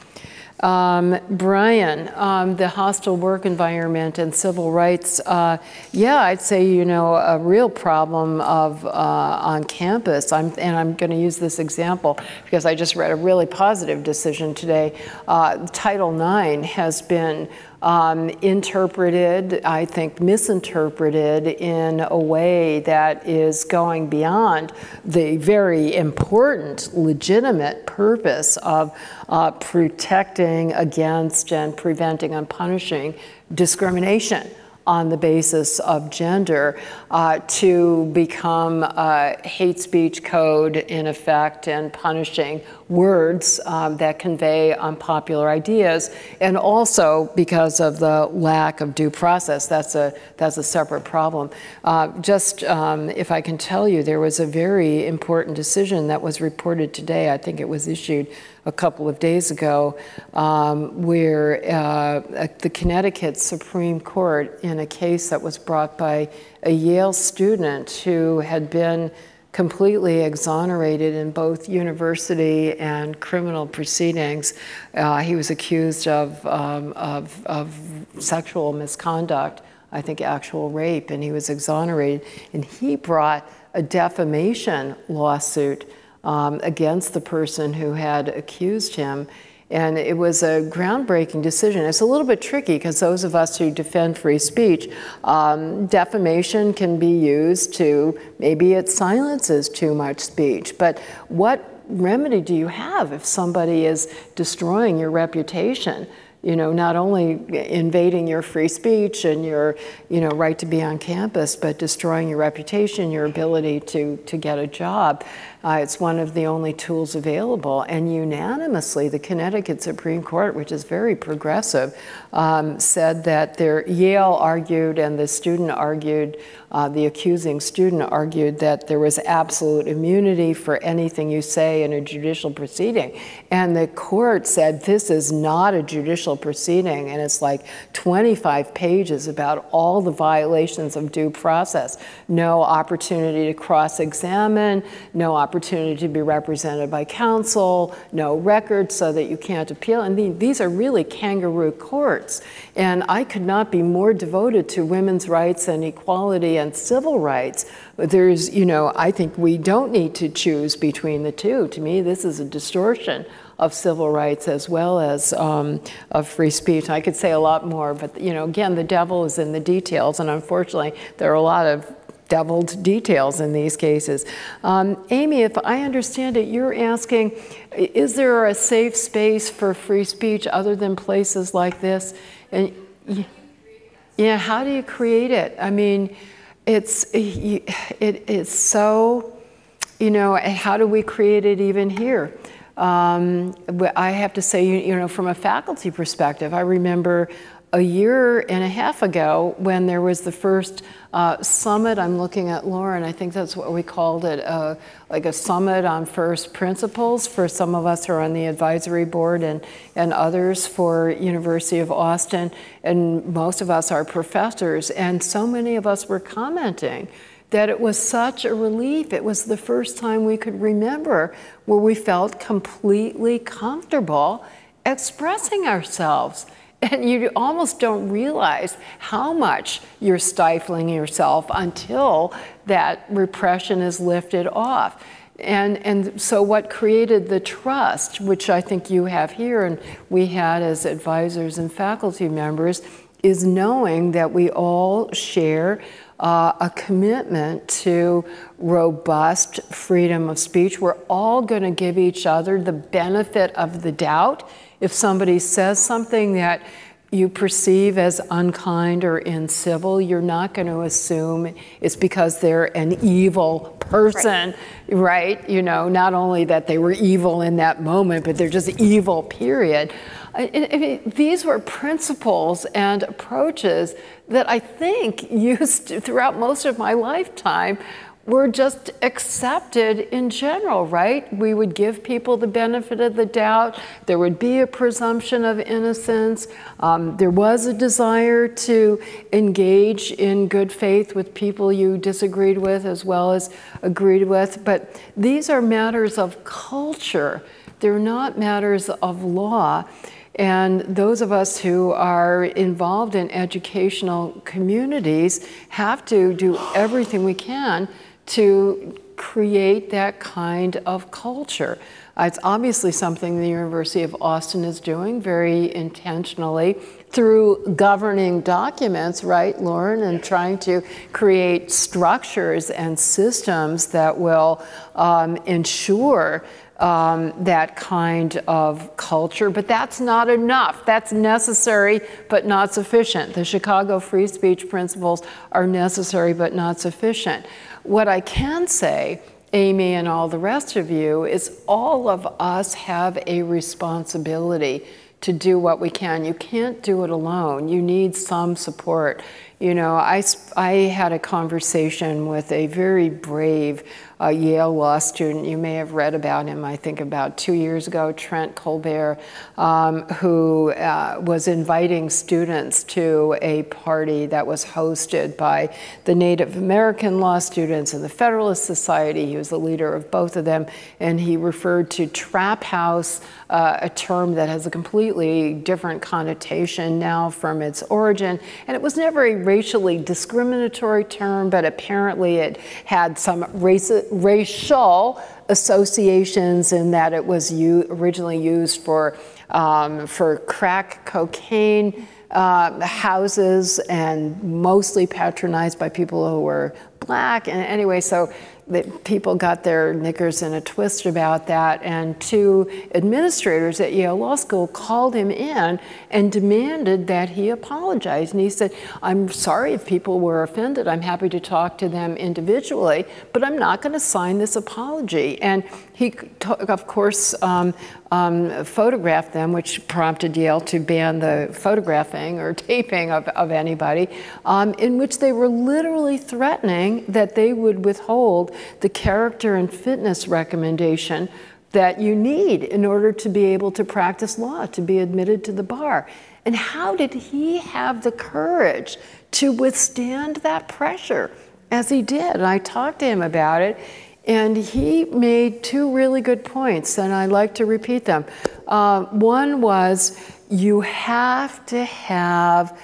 Um, Brian, um, the hostile work environment and civil rights, uh, yeah, I'd say, you know, a real problem of uh, on campus. I'm, and I'm going to use this example because I just read a really positive decision today. Uh, Title IX has been um, interpreted, I think misinterpreted in a way that is going beyond the very important, legitimate purpose of uh, protecting against and preventing and punishing discrimination on the basis of gender uh, to become a hate speech code in effect and punishing words um, that convey unpopular ideas. And also because of the lack of due process that's a that's a separate problem. Uh, just um, if I can tell you there was a very important decision that was reported today. I think it was issued a couple of days ago, um, where uh, the Connecticut Supreme Court, in a case that was brought by a Yale student who had been completely exonerated in both university and criminal proceedings. Uh, he was accused of, um, of, of sexual misconduct, I think actual rape, and he was exonerated. And he brought a defamation lawsuit um, against the person who had accused him. And it was a groundbreaking decision. It's a little bit tricky because those of us who defend free speech, um, defamation can be used to maybe it silences too much speech. But what remedy do you have if somebody is destroying your reputation? you know, not only invading your free speech and your, you know, right to be on campus, but destroying your reputation, your ability to, to get a job. Uh, it's one of the only tools available. And unanimously, the Connecticut Supreme Court, which is very progressive, um, said that their Yale argued and the student argued, uh, the accusing student argued that there was absolute immunity for anything you say in a judicial proceeding. And the court said this is not a judicial proceeding, and it's like 25 pages about all the violations of due process. No opportunity to cross examine, no opportunity opportunity to be represented by counsel, no record so that you can't appeal. And these are really kangaroo courts. And I could not be more devoted to women's rights and equality and civil rights. There's, you know, I think we don't need to choose between the two. To me, this is a distortion of civil rights as well as um, of free speech. I could say a lot more, but you know, again, the devil is in the details, and unfortunately, there are a lot of deviled details in these cases. Um, Amy, if I understand it, you're asking, is there a safe space for free speech other than places like this? And yeah, how do you create it? I mean, it's it, it's so, you know, how do we create it even here? Um, I have to say, you know, from a faculty perspective, I remember a year and a half ago when there was the first uh, summit. I'm looking at Lauren, I think that's what we called it, uh, like a summit on first principles for some of us who are on the advisory board and, and others for University of Austin. And most of us are professors, and so many of us were commenting that it was such a relief. It was the first time we could remember where we felt completely comfortable expressing ourselves. And you almost don't realize how much you're stifling yourself until that repression is lifted off. And, and so, what created the trust, which I think you have here and we had as advisors and faculty members, is knowing that we all share uh, a commitment to robust freedom of speech. We're all going to give each other the benefit of the doubt. If somebody says something that you perceive as unkind or incivil, you're not going to assume it's because they're an evil person, right. right? You know, not only that they were evil in that moment, but they're just evil, period. I, I mean, these were principles and approaches that I think used throughout most of my lifetime were just accepted in general, right? We would give people the benefit of the doubt. There would be a presumption of innocence. Um, there was a desire to engage in good faith with people you disagreed with as well as agreed with. But these are matters of culture, they're not matters of law. And those of us who are involved in educational communities have to do everything we can to create that kind of culture. Uh, it's obviously something the University of Austin is doing very intentionally through governing documents, right, Lauren, and trying to create structures and systems that will um, ensure um, that kind of culture. But that's not enough. That's necessary but not sufficient. The Chicago free speech principles are necessary but not sufficient. What I can say, Amy and all the rest of you, is all of us have a responsibility to do what we can. You can't do it alone. You need some support. You know, I, I had a conversation with a very brave a Yale law student. You may have read about him, I think, about two years ago, Trent Colvin, um, who uh, was inviting students to a party that was hosted by the Native American law students and the Federalist Society. He was the leader of both of them, and he referred to trap house, uh, a term that has a completely different connotation now from its origin. And it was never a racially discriminatory term, but apparently it had some racist racial associations in that it was originally used for, um, for crack cocaine uh, houses and mostly patronized by people who were black. And anyway, so that people got their knickers in a twist about that, and two administrators at Yale Law School called him in and demanded that he apologize. And he said, I'm sorry if people were offended. I'm happy to talk to them individually, but I'm not going to sign this apology. And he, of course, um, um, photographed them, which prompted Yale to ban the photographing or taping of, of anybody, um, in which they were literally threatening that they would withhold the character and fitness recommendation that you need in order to be able to practice law, to be admitted to the bar. And how did he have the courage to withstand that pressure as he did? And I talked to him about it, and he made two really good points, and I like to repeat them. Uh, one was you have to have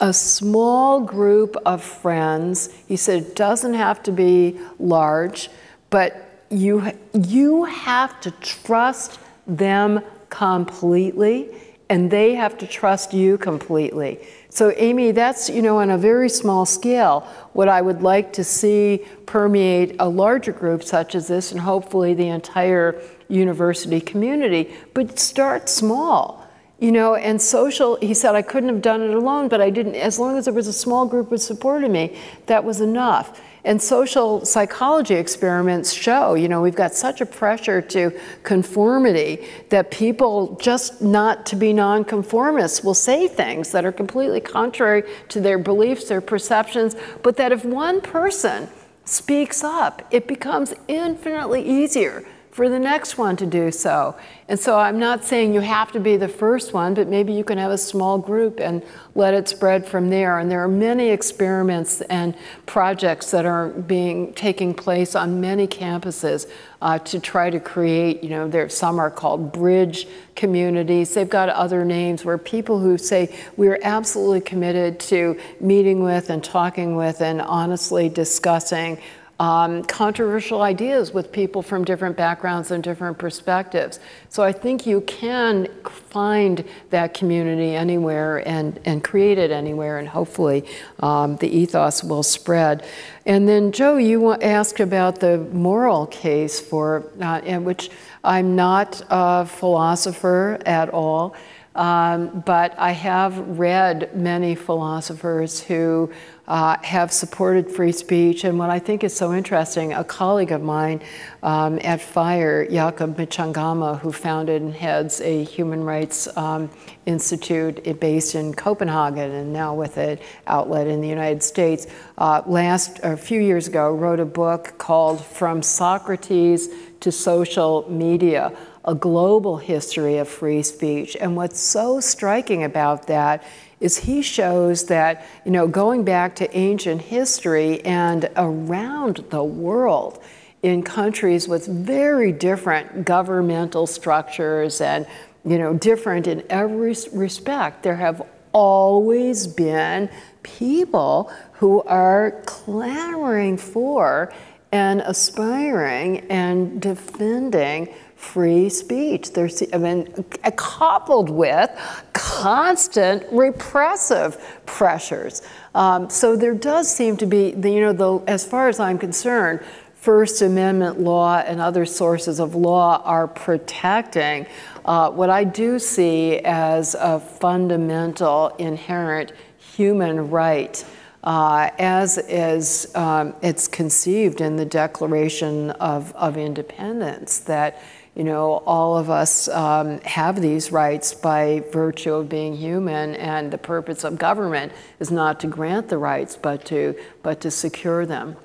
a small group of friends. He said it doesn't have to be large, but you, you have to trust them completely, and they have to trust you completely. So, Amy, that's, you know, on a very small scale, what I would like to see permeate a larger group such as this, and hopefully the entire university community. But start small. You know, and social, he said, I couldn't have done it alone, but I didn't, as long as there was a small group that supported me, that was enough. And social psychology experiments show, you know, we've got such a pressure to conformity that people just not to be nonconformists will say things that are completely contrary to their beliefs, their perceptions, but that if one person speaks up, it becomes infinitely easier for the next one to do so. And so I'm not saying you have to be the first one, but maybe you can have a small group and let it spread from there. And there are many experiments and projects that are being taking place on many campuses uh, to try to create, you know, there some are called bridge communities. They've got other names where people who say we're absolutely committed to meeting with and talking with and honestly discussing um, controversial ideas with people from different backgrounds and different perspectives. So I think you can find that community anywhere and, and create it anywhere, and hopefully um, the ethos will spread. And then, Joe, you asked about the moral case for, uh, which I'm not a philosopher at all. Um, but I have read many philosophers who uh, have supported free speech. And what I think is so interesting, a colleague of mine um, at FIRE, Jakob Mchangama, who founded and heads a human rights um, institute based in Copenhagen and now with an outlet in the United States, uh, last, a few years ago, wrote a book called From Socrates to Social Media a global history of free speech. And what's so striking about that is he shows that, you know, going back to ancient history and around the world in countries with very different governmental structures and, you know, different in every respect, there have always been people who are clamoring for and aspiring and defending free speech. There's, I mean, coupled with constant repressive pressures. Um, so there does seem to be, the, you know, the, as far as I'm concerned, First Amendment law and other sources of law are protecting uh, what I do see as a fundamental, inherent human right. Uh, as is um, it's conceived in the Declaration of, of Independence, that you know, all of us um, have these rights by virtue of being human, and the purpose of government is not to grant the rights, but to, but to secure them.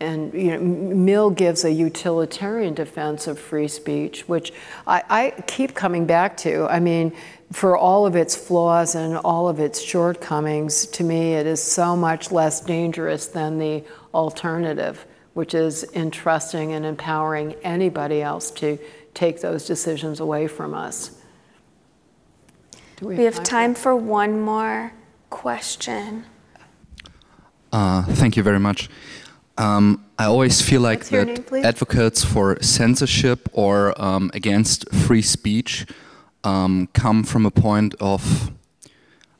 And you know, Mill gives a utilitarian defense of free speech, which I, I keep coming back to. I mean, for all of its flaws and all of its shortcomings, to me, it is so much less dangerous than the alternative which is entrusting and empowering anybody else to take those decisions away from us. we, we have time for one more question. Uh, thank you very much. Um, I always feel like that name, advocates for censorship or um, against free speech um, come from a point of,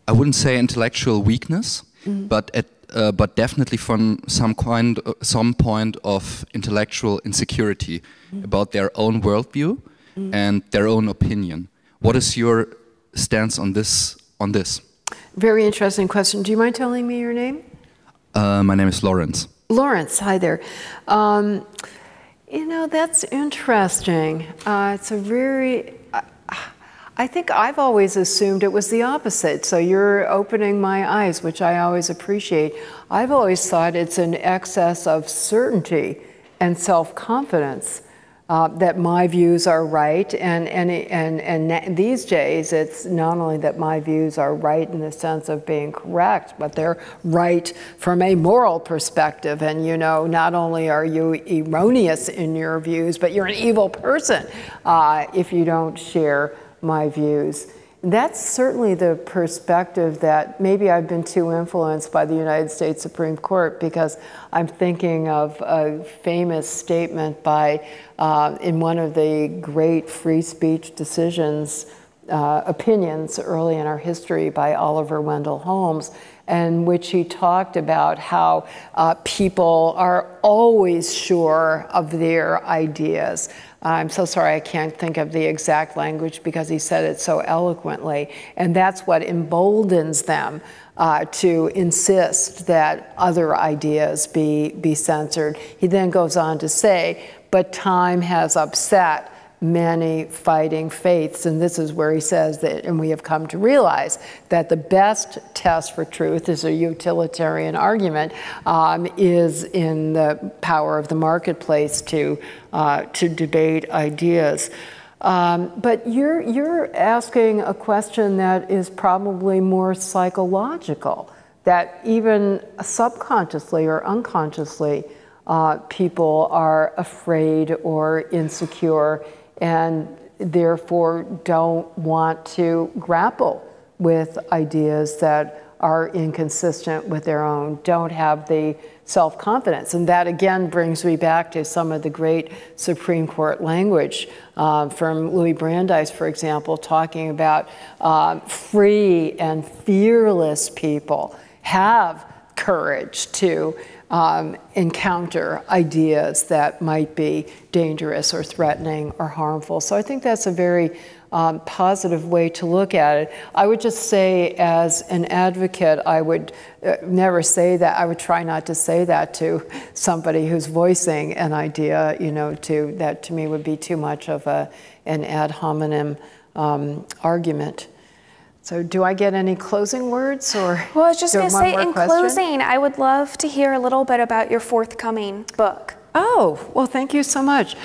I wouldn't say intellectual weakness, mm. but at uh, but definitely from some kind, uh, some point of intellectual insecurity mm. about their own worldview mm. and their own opinion. What is your stance on this? On this? Very interesting question. Do you mind telling me your name? Uh, my name is Lawrence. Lawrence, hi there. Um, you know, that's interesting. Uh, it's a very I think I've always assumed it was the opposite. So you're opening my eyes, which I always appreciate. I've always thought it's an excess of certainty and self confidence uh, that my views are right. And, and, and, and these days, it's not only that my views are right in the sense of being correct, but they're right from a moral perspective. And, you know, not only are you erroneous in your views, but you're an evil person uh, if you don't share my views. That's certainly the perspective that maybe I've been too influenced by the United States Supreme Court because I'm thinking of a famous statement by, uh, in one of the great free speech decisions, uh, opinions early in our history by Oliver Wendell Holmes, in which he talked about how uh, people are always sure of their ideas. I'm so sorry I can't think of the exact language because he said it so eloquently. And that's what emboldens them uh, to insist that other ideas be, be censored. He then goes on to say, but time has upset many fighting faiths. And this is where he says that, and we have come to realize that the best test for truth is a utilitarian argument, um, is in the power of the marketplace to, uh, to debate ideas. Um, but you're, you're asking a question that is probably more psychological, that even subconsciously or unconsciously, uh, people are afraid or insecure and therefore don't want to grapple with ideas that are inconsistent with their own, don't have the self confidence. And that again brings me back to some of the great Supreme Court language uh, from Louis Brandeis, for example, talking about uh, free and fearless people have courage to um, encounter ideas that might be dangerous or threatening or harmful. So I think that's a very um, positive way to look at it. I would just say, as an advocate, I would uh, never say that. I would try not to say that to somebody who's voicing an idea. You know, to that to me would be too much of a an ad hominem um, argument. So, do I get any closing words, or? Well, I was just going to say, in question? closing, I would love to hear a little bit about your forthcoming book. Oh, well, thank you so much.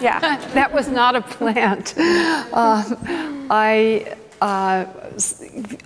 Yeah. that was not a plant. Um, I, uh,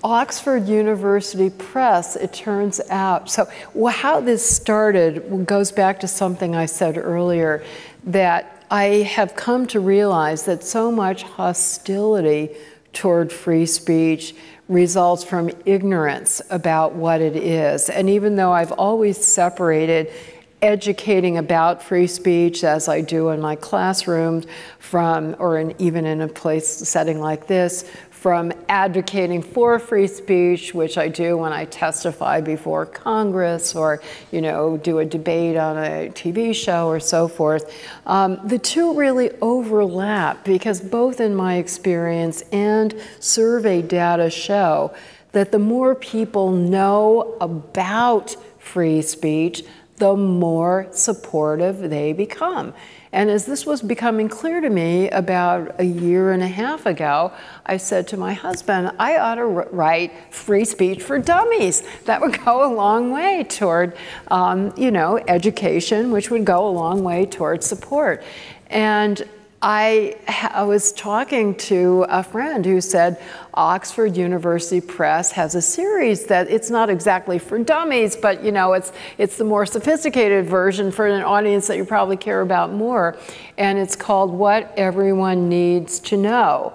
Oxford University Press, it turns out. So, well, how this started goes back to something I said earlier that I have come to realize that so much hostility toward free speech results from ignorance about what it is. And even though I've always separated educating about free speech as I do in my classrooms from or in, even in a place setting like this from advocating for free speech which I do when I testify before Congress or you know do a debate on a TV show or so forth. Um, the two really overlap because both in my experience and survey data show that the more people know about free speech the more supportive they become. And as this was becoming clear to me about a year and a half ago, I said to my husband, I ought to write free speech for dummies. That would go a long way toward, um, you know, education, which would go a long way toward support. And I, I, was talking to a friend who said Oxford University Press has a series that it's not exactly for dummies, but you know it's it's the more sophisticated version for an audience that you probably care about more, and it's called What Everyone Needs to Know.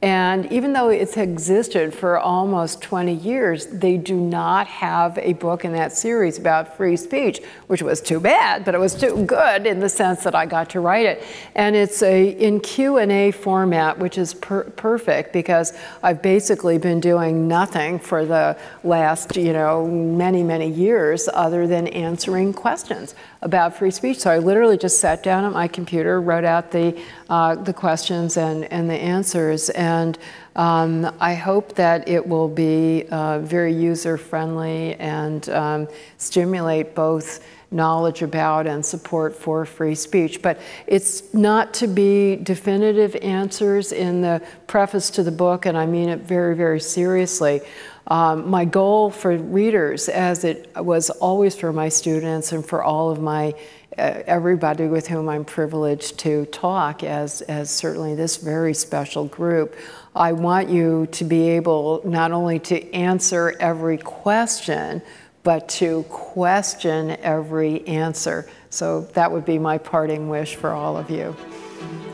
And even though it's existed for almost 20 years, they do not have a book in that series about free speech, which was too bad, but it was too good in the sense that I got to write it. And it's a in Q&A format, which is per perfect because I've basically been doing nothing for the last, you know, many, many years other than answering questions about free speech. So I literally just sat down at my computer, wrote out the, uh, the questions and, and the answers. And um, I hope that it will be uh, very user friendly and um, stimulate both knowledge about and support for free speech. But it's not to be definitive answers in the preface to the book, and I mean it very, very seriously. Um, my goal for readers, as it was always for my students and for all of my Uh, everybody with whom I'm privileged to talk, as, as certainly this very special group, I want you to be able not only to answer every question, but to question every answer. So that would be my parting wish for all of you.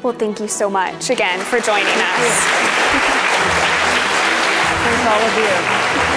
Well, thank you so much again for joining us. Thank all of you.